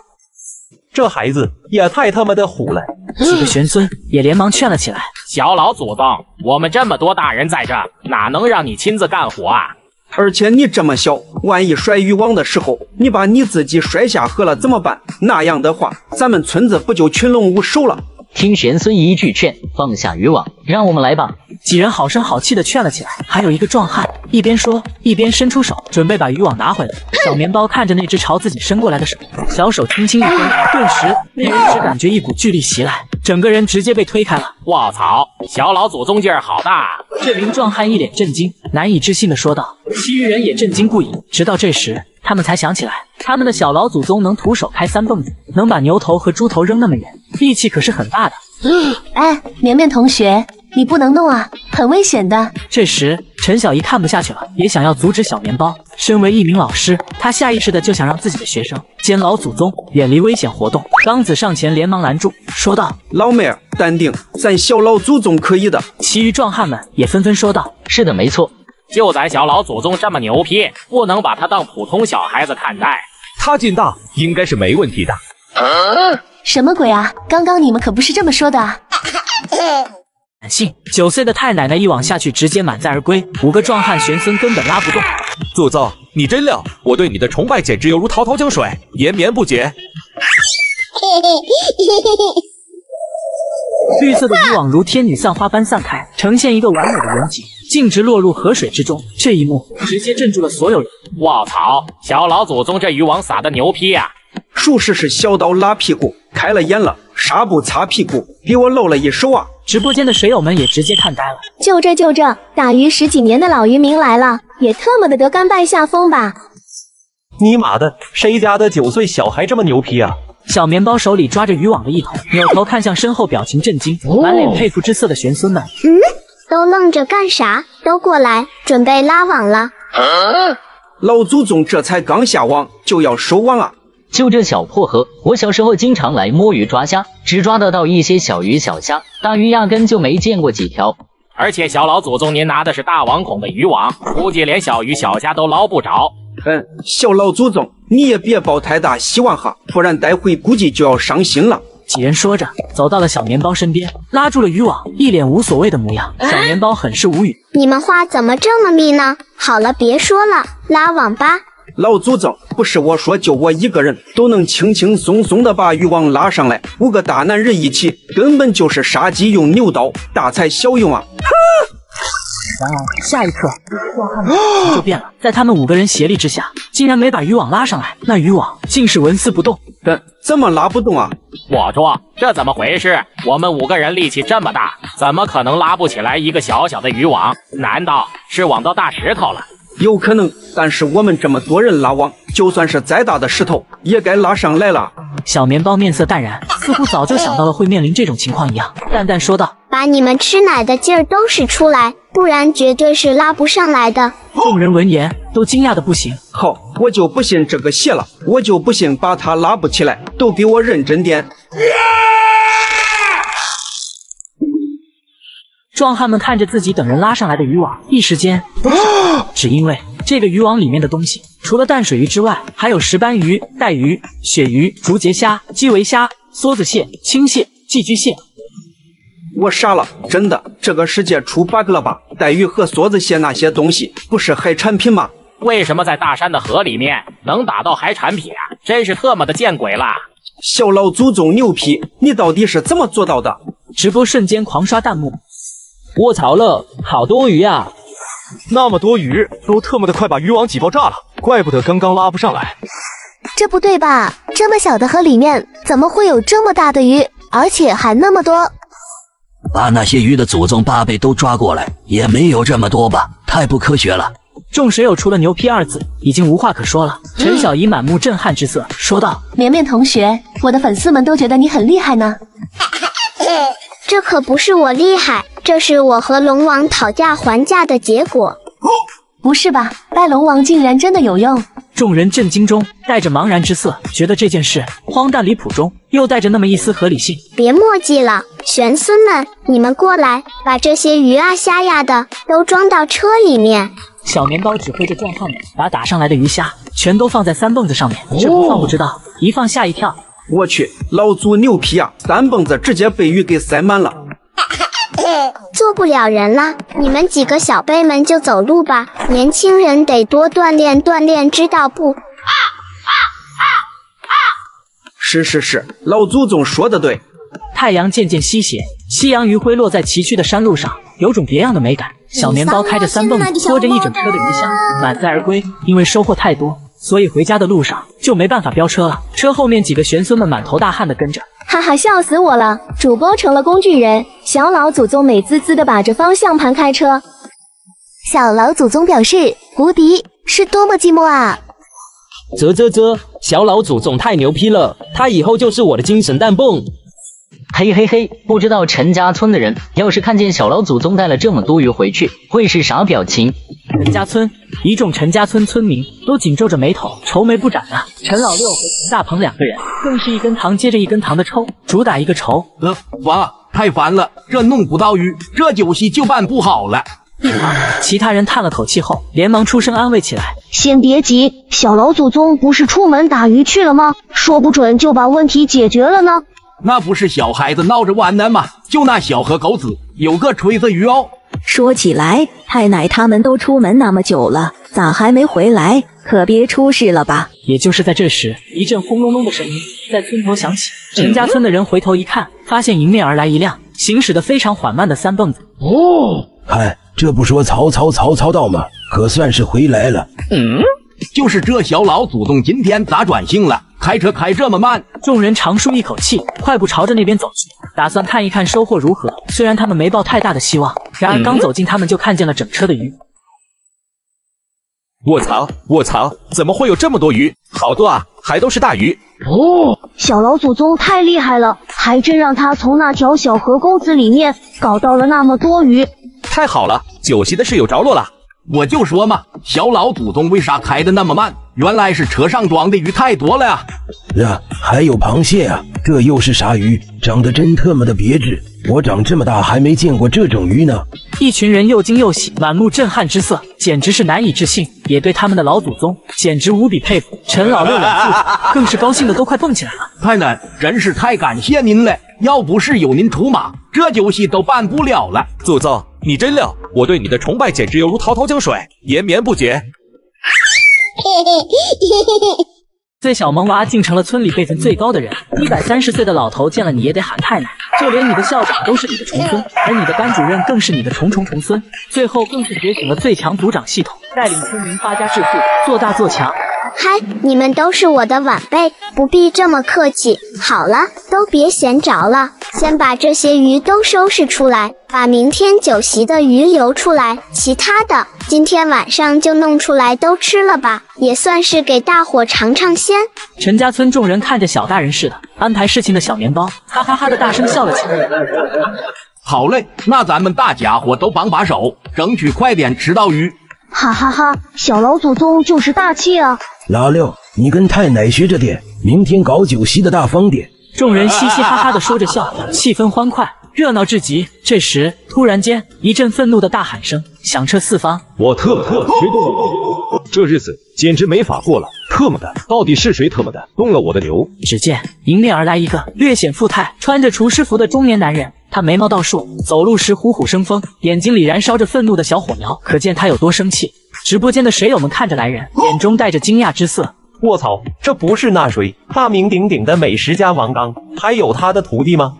这孩子也太他妈的虎了！几个玄孙也连忙劝了起来。小老祖宗，我们这么多大人在这，哪能让你亲自干活啊？而且你这么小，万一甩渔网的时候，你把你自己摔下河了怎么办？那样的话，咱们村子不就群龙无首了？听玄孙一句劝，放下渔网，让我们来吧。几人好声好气的劝了起来。还有一个壮汉一边说，一边伸出手，准备把渔网拿回来。小面包看着那只朝自己伸过来的手，小手轻轻一挥，顿时那人只感觉一股巨力袭来，整个人直接被推开了。卧槽，小老祖宗劲儿好大！这名壮汉一脸震惊，难以置信的说道。其余人也震惊不已。直到这时，他们才想起来，他们的小老祖宗能徒手开三蹦子，能把牛头和猪头扔那么远，力气可是很大的。哎，绵绵同学，你不能弄啊，很危险的。这时，陈小姨看不下去了，也想要阻止小面包。身为一名老师，她下意识的就想让自己的学生兼老祖宗远离危险活动。刚子上前连忙拦住，说道：“老妹儿，淡定，咱小老祖宗可以的。”其余壮汉们也纷纷说道：“是的，没错，就咱小老祖宗这么牛批，不能把他当普通小孩子看待。他进大，应该是没问题的。”什么鬼啊！刚刚你们可不是这么说的。感幸九岁的太奶奶一网下去，直接满载而归。五个壮汉玄孙根本拉不动。祖宗，你真亮！我对你的崇拜简直犹如滔滔江水，延绵不绝。绿色的渔网如天女散花般散开，呈现一个完美的远景，径直落入河水之中。这一幕直接镇住了所有人。卧槽，小老祖宗这渔网撒的牛批呀、属实是削刀拉屁股，开了眼了，纱布擦屁股，比我露了一手啊！直播间的水友们也直接看呆了。就这就这，打鱼十几年的老渔民来了，也特么的得甘拜下风吧？尼玛的，谁家的九岁小孩这么牛批啊？小面包手里抓着渔网的一头，扭头看向身后表情震惊、满脸佩服之色的玄孙们。嗯，都愣着干啥？都过来，准备拉网了。老祖宗这才刚下网就要收网啊！就这小破河，我小时候经常来摸鱼抓虾，只抓得到一些小鱼小虾，大鱼压根就没见过几条。而且小老祖宗您拿的是大网孔的渔网，估计连小鱼小虾都捞不着。嗯，小老祖宗，你也别抱太大希望哈，不然待会估计就要伤心了。几人说着，走到了小面包身边，拉住了渔网，一脸无所谓的模样。小面包很是无语。你们话怎么这么密呢？好了，别说了，拉网吧。老祖宗，不是我说，就我一个人都能轻轻松松的把渔网拉上来，五个大男人一起，根本就是杀鸡用牛刀，大材小用啊！然而下一刻，壮汉们就变了，在他们五个人协力之下，竟然没把渔网拉上来，那渔网竟是纹丝不动。怎怎么拉不动啊？我说这怎么回事？我们五个人力气这么大，怎么可能拉不起来一个小小的渔网？难道是网到大石头了？有可能，但是我们这么多人拉网，就算是再大的石头，也该拉上来了。小面包面色淡然，似乎早就想到了会面临这种情况一样，淡淡说道把你们吃奶的劲儿都使出来，不然绝对是拉不上来的。：“众人闻言都惊讶的不行。好，我就不信这个邪了，我就不信把它拉不起来，都给我认真点。”壮汉们看着自己等人拉上来的渔网，一时间都傻了，只因为这个渔网里面的东西，除了淡水鱼之外，还有石斑鱼、带鱼、鳕鱼、竹节虾、基围虾、梭子蟹、青蟹、寄居蟹。我傻了，真的，这个世界出 bug 了吧？带鱼和梭子蟹那些东西不是海产品吗？为什么在大山的河里面能打到海产品啊？真是特么的见鬼了！小老祖宗牛批，你到底是怎么做到的？直播瞬间狂刷弹幕，卧槽了，好多鱼啊！那么多鱼，都特么的快把渔网挤爆炸了，怪不得刚刚拉不上来。这不对吧？这么小的河里面，怎么会有这么大的鱼，而且还那么多？把那些鱼的祖宗八辈都抓过来，也没有这么多吧？太不科学了。众水友除了牛批二字，已经无话可说了。陈小姨满目震撼之色，说道绵绵同学，我的粉丝们都觉得你很厉害呢。这可不是我厉害，这是我和龙王讨价还价的结果。不是吧？拜龙王竟然真的有用？：“众人震惊中带着茫然之色，觉得这件事荒诞离谱中又带着那么一丝合理性。别墨迹了，玄孙们，你们过来，把这些鱼啊虾呀的都装到车里面。小面包指挥着壮汉们把打上来的鱼虾全都放在三蹦子上面，这不放不知道，一放吓一跳。我去，老祖牛皮啊！三蹦子直接被鱼给塞满了。做不了人了，你们几个小辈们就走路吧。年轻人得多锻炼锻炼，知道不？是是是，老祖宗说的对。太阳渐渐西斜，夕阳余晖落在崎岖的山路上，有种别样的美感。小面包开着三蹦子，拖着一整车的鱼虾满载而归。因为收获太多，所以回家的路上就没办法飙车了。车后面几个玄孙们满头大汗的跟着。哈哈，笑死我了！主播成了工具人，小老祖宗美滋滋的把着方向盘开车。小老祖宗表示无敌，是多么寂寞啊！啧啧啧，小老祖宗太牛批了，他以后就是我的精神弹泵。嘿嘿嘿，不知道陈家村的人要是看见小老祖宗带了这么多鱼回去，会是啥表情？陈家村一众陈家村村民都紧皱着眉头，愁眉不展啊。陈老六和陈大鹏两个人更是一根糖接着一根糖的抽，主打一个愁。呃，完了，太烦了，这弄不到鱼，这酒席就办不好了。一旁，其他人叹了口气后，连忙出声安慰起来。先别急，小老祖宗不是出门打鱼去了吗？说不准就把问题解决了呢。那不是小孩子闹着玩呢吗？就那小河狗子有个锤子鱼哦。说起来，太奶他们都出门那么久了，咋还没回来？可别出事了吧？也就是在这时，一阵轰隆隆的声音在村头响起。陈家村的人回头一看，发现迎面而来一辆行驶的非常缓慢的三蹦子。哦，嗨，这不说曹操曹操到吗？可算是回来了。嗯，就是这小老祖宗今天咋转性了？开车开这么慢？众人长舒一口气，快步朝着那边走去，打算看一看收获如何。虽然他们没抱太大的希望，然而刚走近，他们就看见了整车的鱼。卧槽！卧槽！怎么会有这么多鱼？好多啊，还都是大鱼。哦，小老祖宗太厉害了，还真让他从那条小河沟子里面搞到了那么多鱼。太好了，酒席的事有着落了。我就说嘛，小老祖宗为啥开的那么慢？原来是车上装的鱼太多了呀。呀，还有螃蟹啊！这又是啥鱼？长得真特么的别致。我长这么大还没见过这种鱼呢！一群人又惊又喜，满目震撼之色，简直是难以置信，也对他们的老祖宗简直无比佩服。陈老六两父子 更是高兴的都快蹦起来了。太奶，真是太感谢您了！要不是有您出马，这酒席都办不了了。祖宗，你真亮！我对你的崇拜简直犹如滔滔江水，延绵不绝。最小萌娃竟成了村里辈分最高的人，一百三十岁的老头见了你也得喊太奶，就连你的校长都是你的重孙，而你的班主任更是你的重重重孙，最后更是觉醒了最强族长系统，带领村民发家致富，做大做强。嗨，你们都是我的晚辈，不必这么客气。好了，都别闲着了，先把这些鱼都收拾出来，把明天酒席的鱼留出来，其他的今天晚上就弄出来都吃了吧，也算是给大伙尝尝鲜。陈家村众人看着小大人似的安排事情的小面包，哈哈哈的大声笑了起来。好嘞，那咱们大家伙都帮把手，争取快点吃到鱼。哈哈哈，小老祖宗就是大气啊！老六，你跟太奶学着点，明天搞酒席的大方点。众人嘻嘻哈哈的说着笑，气氛欢快，热闹至极。这时，突然间，一阵愤怒的大喊声响彻四方：“我特么特谁动了我牛？这日子简直没法过了！特么的，到底是谁特么的动了我的牛？”只见迎面而来一个略显富态、穿着厨师服的中年男人，他眉毛倒竖，走路时虎虎生风，眼睛里燃烧着愤怒的小火苗，可见他有多生气。直播间的水友们看着来人，眼中带着惊讶之色。卧槽，这不是那谁，大名鼎鼎的美食家王刚，还有他的徒弟吗？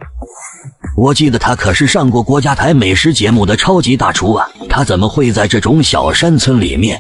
我记得他可是上过国家台美食节目的超级大厨啊，他怎么会在这种小山村里面？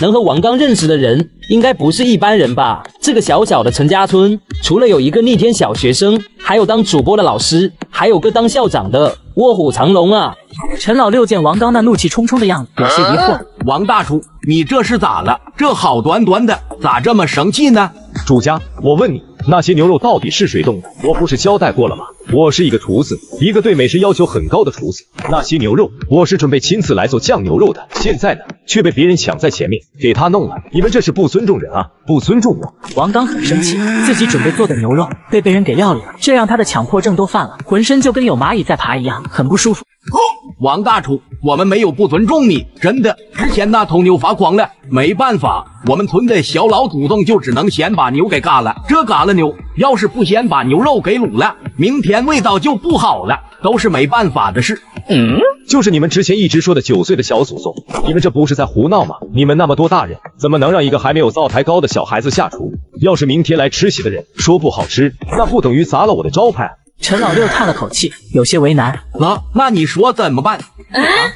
能和王刚认识的人，应该不是一般人吧？这个小小的陈家村，除了有一个逆天小学生，还有当主播的老师，还有个当校长的，卧虎藏龙啊！陈老六见王刚那怒气冲冲的样子，有些疑惑。王大厨，你这是咋了？这好端端的，咋这么生气呢？主家，我问你，那些牛肉到底是谁动的？我不是交代过了吗？我是一个厨子，一个对美食要求很高的厨子。那些牛肉，我是准备亲自来做酱牛肉的。现在呢，却被别人抢在前面，给他弄了。你们这是不尊重人啊，不尊重我！王刚很生气，自己准备做的牛肉被被人给料理了，这让他的强迫症都犯了，浑身就跟有蚂蚁在爬一样，很不舒服。王大厨，我们没有不尊重你，真的。之前那头牛发狂了，没办法，我们村的小老祖宗就只能先把牛给嘎了。这嘎了牛，要是不先把牛肉给卤了，明天味道就不好了，都是没办法的事。嗯，就是你们之前一直说的九岁的小祖宗，你们这不是在胡闹吗？你们那么多大人，怎么能让一个还没有灶台高的小孩子下厨？要是明天来吃席的人说不好吃，那不等于砸了我的招牌？陈老六叹了口气，有些为难。啊，那你说怎么办？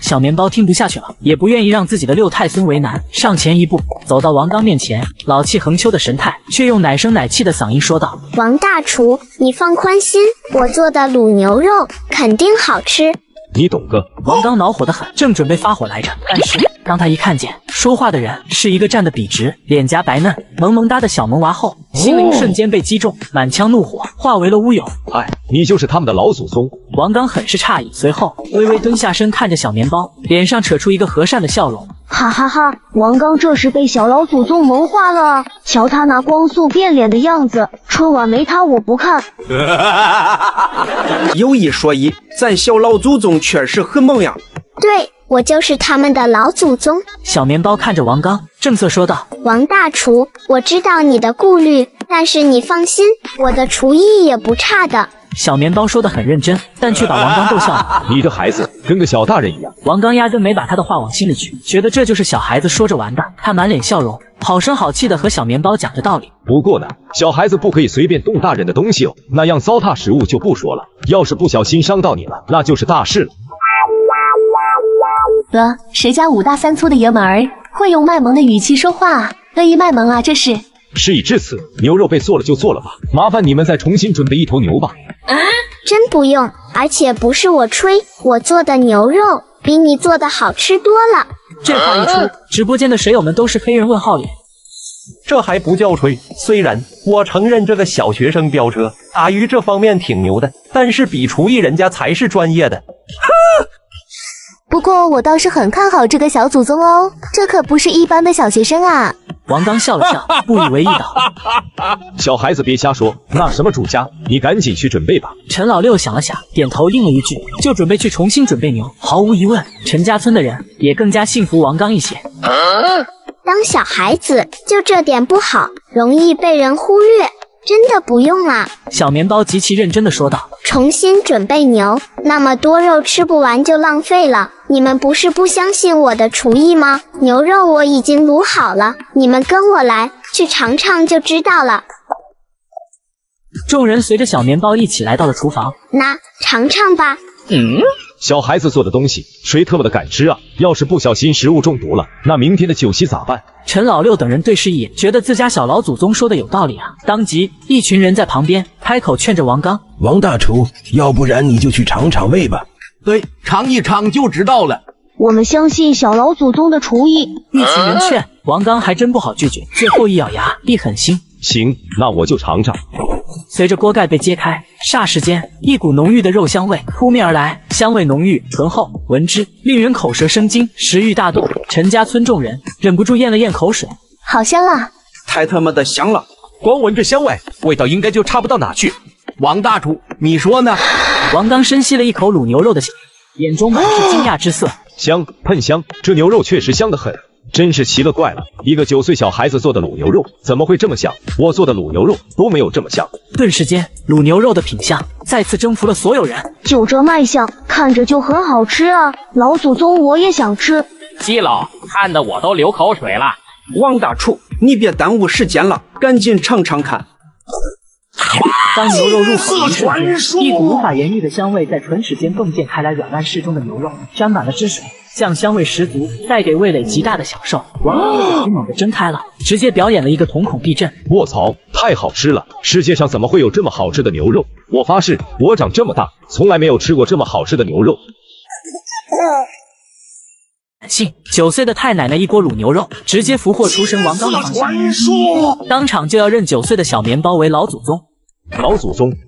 小面包听不下去了，也不愿意让自己的六太孙为难，上前一步，走到王刚面前，老气横秋的神态，却用奶声奶气的嗓音说道：“王大厨，你放宽心，我做的卤牛肉肯定好吃。”你懂个！王刚恼火的很，正准备发火来着，但是当他一看见说话的人是一个站得笔直、脸颊白嫩、萌萌哒的小萌娃后，心灵瞬间被击中，满腔怒火化为了乌有。哎，你就是他们的老祖宗！王刚很是诧异，随后微微蹲下身看着小面包，脸上扯出一个和善的笑容。哈哈哈！王刚这时被小老祖宗萌化了，瞧他那光速变脸的样子，春晚没他我不看。有一说一，咱小老祖宗确实很萌呀。对我就是他们的老祖宗。小面包看着王刚，正色说道：“王大厨，我知道你的顾虑，但是你放心，我的厨艺也不差的。”小面包说的很认真，但却把王刚逗笑了。你这孩子跟个小大人一样。王刚压根没把他的话往心里去，觉得这就是小孩子说着玩的。他满脸笑容，好声好气的和小面包讲着道理。不过呢，小孩子不可以随便动大人的东西哦，那样糟蹋食物就不说了，要是不小心伤到你了，那就是大事了。呃，谁家五大三粗的爷们儿会用卖萌的语气说话？恶意卖萌啊，这是！事已至此，牛肉被做了就做了吧，麻烦你们再重新准备一头牛吧。啊，真不用，而且不是我吹，我做的牛肉比你做的好吃多了。这话一出，直播间的水友们都是黑人问号脸。这还不叫吹？虽然我承认这个小学生飙车打鱼这方面挺牛的，但是比厨艺人家才是专业的。不过我倒是很看好这个小祖宗哦，这可不是一般的小学生啊！王刚笑了笑，不以为意道：“小孩子别瞎说，那什么主家，你赶紧去准备吧。”陈老六想了想，点头应了一句，就准备去重新准备牛。毫无疑问，陈家村的人也更加信服王刚一些。当小孩子就这点不好，容易被人忽略。真的不用啦，小面包极其认真的说道。重新准备牛，那么多肉吃不完就浪费了。你们不是不相信我的厨艺吗？牛肉我已经卤好了，你们跟我来，去尝尝就知道了。众人随着小面包一起来到了厨房，那尝尝吧。嗯。小孩子做的东西，谁特么的敢吃啊？要是不小心食物中毒了，那明天的酒席咋办？陈老六等人对视一眼，觉得自家小老祖宗说的有道理啊。当即，一群人在旁边开口劝着王刚：“王大厨，要不然你就去尝尝味吧。对，尝一尝就知道了。我们相信小老祖宗的厨艺。”一群人劝王刚，还真不好拒绝。最后一咬牙，一狠心：“行，那我就尝尝。”随着锅盖被揭开，霎时间，一股浓郁的肉香味扑面而来，香味浓郁醇厚，闻之令人口舌生津，食欲大动。陈家村众人忍不住咽了咽口水，好香啊！太他妈的香了！光闻着香味，味道应该就差不到哪去。王大厨，你说呢？王刚深吸了一口卤牛肉的香，眼中满是惊讶之色。香，喷香！这牛肉确实香得很。真是奇了怪了，一个九岁小孩子做的卤牛肉怎么会这么香？我做的卤牛肉都没有这么香。顿时间，卤牛肉的品相再次征服了所有人。九折卖相，看着就很好吃啊！老祖宗，我也想吃。基佬看得我都流口水了。王大厨，你别耽误时间了，赶紧尝尝看。当牛肉入口一瞬间，一股无法言喻的香味在唇齿间迸溅开来，软烂适中的牛肉沾满了汁水。酱香味十足，带给味蕾极大的享受。王刚眼睛猛地睁开了，直接表演了一个瞳孔地震。卧槽，太好吃了！世界上怎么会有这么好吃的牛肉？我发誓，我长这么大从来没有吃过这么好吃的牛肉。信九岁的太奶奶一锅卤牛肉，直接俘获厨神王刚的芳心，当场就要认九岁的小棉包为老祖宗。老祖宗。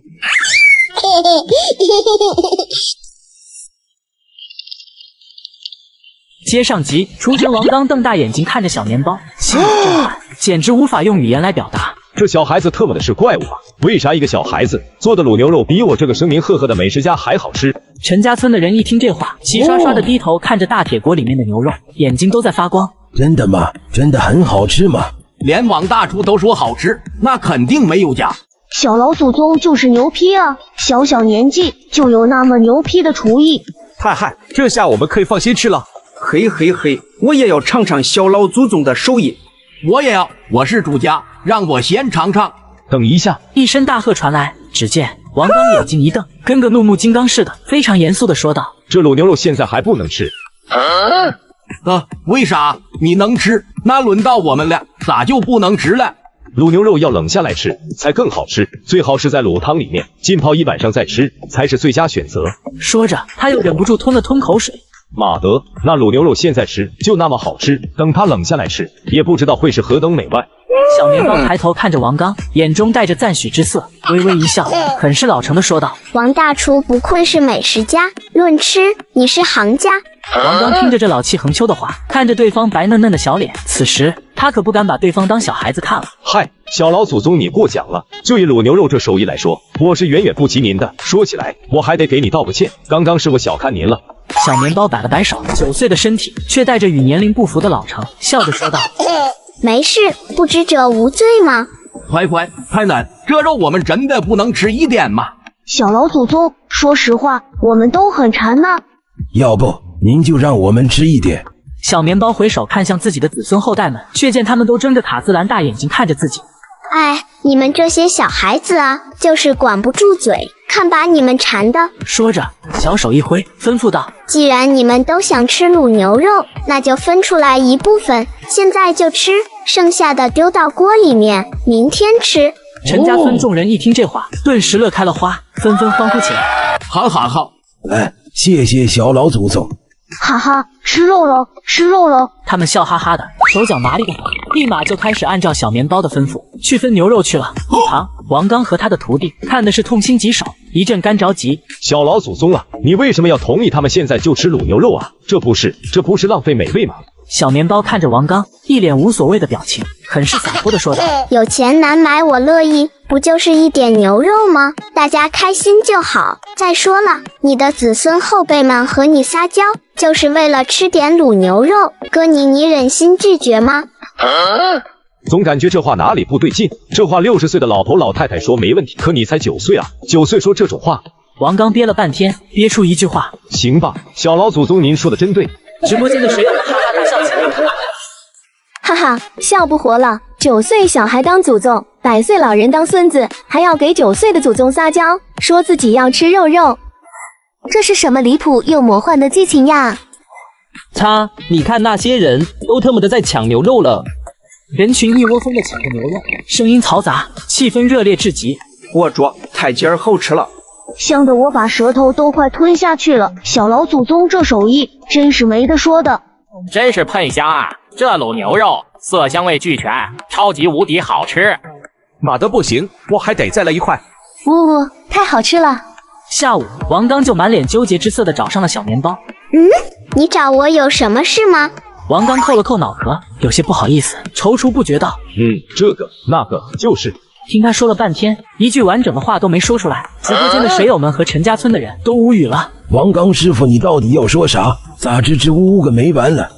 接上集，厨神王刚瞪大眼睛看着小面包，心里震撼，简直无法用语言来表达。这小孩子特么的是怪物啊！为啥一个小孩子做的卤牛肉比我这个声名赫赫的美食家还好吃？陈家村的人一听这话，齐刷刷的低头看着大铁锅里面的牛肉，眼睛都在发光。真的吗？真的很好吃吗？连王大厨都说好吃，那肯定没有假。小老祖宗就是牛批啊！小小年纪就有那么牛批的厨艺。太嗨，这下我们可以放心吃了。嘿嘿嘿，我也要尝尝小老祖宗的手艺。我也要，我是主家，让我先尝尝。等一下，一声大喝传来，只见王刚眼睛一瞪，跟个怒目金刚似的，非常严肃的说道：“这卤牛肉现在还不能吃。”啊？为啥？你能吃？那轮到我们了，咋就不能吃了？卤牛肉要冷下来吃才更好吃，最好是在卤汤里面浸泡一晚上再吃，才是最佳选择。说着，他又忍不住吞了吞口水。马德，那卤牛肉现在吃就那么好吃，等它冷下来吃，也不知道会是何等美味。小面包抬头看着王刚，眼中带着赞许之色，微微一笑，很是老成的说道：“王大厨不愧是美食家，论吃你是行家。”王刚听着这老气横秋的话，看着对方白嫩嫩的小脸，此时他可不敢把对方当小孩子看了。嗨，小老祖宗，你过奖了。就以卤牛肉这手艺来说，我是远远不及您的。说起来，我还得给你道个歉，刚刚是我小看您了。小面包摆了摆手，九岁的身体却带着与年龄不符的老成，笑着说道：“ 没事，不知者无罪嘛？”乖乖，太奶，这肉我们真的不能吃一点吗？小老祖宗，说实话，我们都很馋呢。要不您就让我们吃一点。小面包回首看向自己的子孙后代们，却见他们都睁着卡姿兰大眼睛看着自己。哎，你们这些小孩子啊，就是管不住嘴，看把你们馋的！说着，小手一挥，吩咐道：“既然你们都想吃卤牛肉，那就分出来一部分，现在就吃，剩下的丢到锅里面，明天吃。”陈家村众人一听这话，顿时乐开了花，纷纷欢呼起来。好好好，来，谢谢小老祖宗。哈哈，吃肉了，吃肉了！他们笑哈哈的，手脚麻利的，立马就开始按照小面包的吩咐去分牛肉去了。一旁，王刚和他的徒弟看的是痛心疾首，一阵干着急。小老祖宗啊，你为什么要同意他们现在就吃卤牛肉啊？这不是这不是浪费美味吗？小面包看着王刚，一脸无所谓的表情，很是洒脱的说道：“ 有钱难买我乐意，不就是一点牛肉吗？大家开心就好。再说了，你的子孙后辈们和你撒娇，就是为了吃点卤牛肉，哥你你忍心拒绝吗？”总感觉这话哪里不对劲。这话六十岁的老头老太太说没问题，可你才九岁啊，九岁说这种话。王刚憋了半天，憋出一句话：“行吧，小老祖宗您说的真对。”直播间的水友哈哈大笑起来。哈哈，笑不活了！九岁小孩当祖宗，百岁老人当孙子，还要给九岁的祖宗撒娇，说自己要吃肉肉，这是什么离谱又魔幻的剧情呀！擦，你看那些人都特么的在抢牛肉了，人群一窝蜂的抢着牛肉，声音嘈杂，气氛热烈至极。我着太鸡儿好吃了，香的我把舌头都快吞下去了。小老祖宗这手艺真是没得说的，真是喷香啊！这卤牛肉色香味俱全，超级无敌好吃。马的不行，我还得再来一块。呜呜，太好吃了！下午，王刚就满脸纠结之色的找上了小面包。嗯，你找我有什么事吗？王刚扣了扣脑壳，有些不好意思，踌躇不决道：“嗯，这个那个就是。”听他说了半天，一句完整的话都没说出来，直播间的水友们和陈家村的人都无语了。王刚师傅，你到底要说啥？咋支支吾吾个没完了？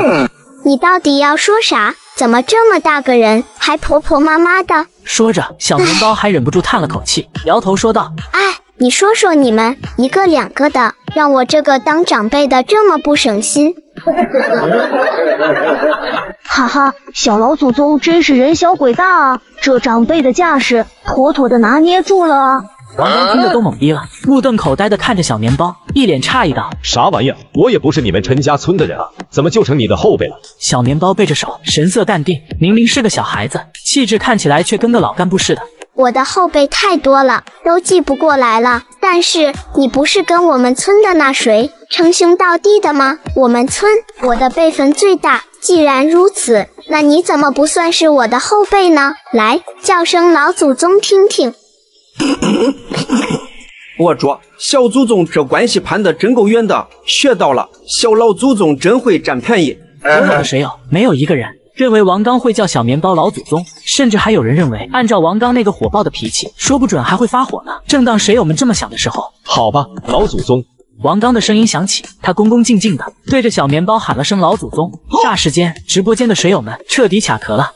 嗯，你到底要说啥？怎么这么大个人还婆婆妈妈的？说着，小面包还忍不住叹了口气，摇头说道：“哎，你说说你们一个两个的，让我这个当长辈的这么不省心。”哈哈，小老祖宗真是人小鬼大啊！这长辈的架势妥妥的拿捏住了啊！王刚听得都懵逼了，目瞪口呆的看着小面包，一脸诧异道：“啥玩意儿？我也不是你们陈家村的人啊，怎么就成你的后辈了？”小面包背着手，神色淡定，明明是个小孩子，气质看起来却跟个老干部似的。我的后辈太多了，都记不过来了。但是你不是跟我们村的那谁称兄道弟的吗？我们村我的辈分最大。既然如此，那你怎么不算是我的后辈呢？来，叫声老祖宗听听。我说，小祖宗这关系攀得真够远的，学到了。小老祖宗真会占便宜。所有的水友没有一个人认为王刚会叫小面包老祖宗，甚至还有人认为，按照王刚那个火爆的脾气，说不准还会发火呢。正当水友们这么想的时候，好吧，老祖宗。王刚的声音响起，他恭恭敬敬的对着小面包喊了声“老祖宗”。霎时间，直播间的水友们彻底卡壳了。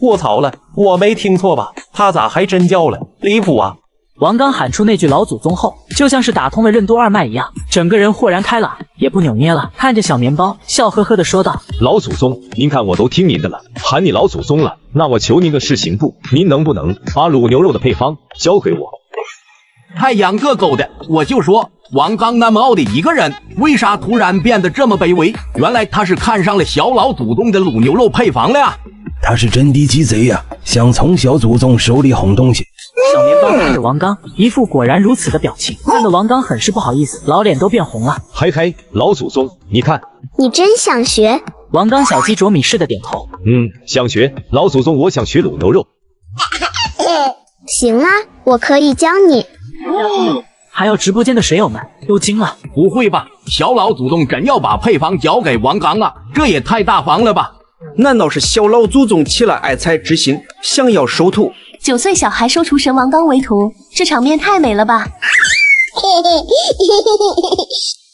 卧槽了，我没听错吧？他咋还真叫了？离谱啊！王刚喊出那句“老祖宗”后，就像是打通了任督二脉一样，整个人豁然开朗，也不扭捏了，看着小面包，笑呵呵的说道：“老祖宗，您看我都听您的了，喊你老祖宗了，那我求您个事行不？您能不能把卤牛肉的配方交给我？”太养个狗的！我就说。王刚那么傲的一个人，为啥突然变得这么卑微？原来他是看上了小老祖宗的卤牛肉配方了呀！他是真的鸡贼呀，想从小祖宗手里哄东西。小面包看着王刚，一副果然如此的表情，看得王刚很是不好意思，老脸都变红了。嘿嘿，老祖宗，你看，你真想学？王刚小鸡啄米似的点头。嗯，想学。老祖宗，我想学卤牛肉。行啊，我可以教你。还有直播间的水友们都惊了，不会吧？小老祖宗真要把配方交给王刚啊？这也太大方了吧？难道是小老祖宗起了爱财之心，想要收徒？九岁小孩收厨神王刚为徒，这场面太美了吧！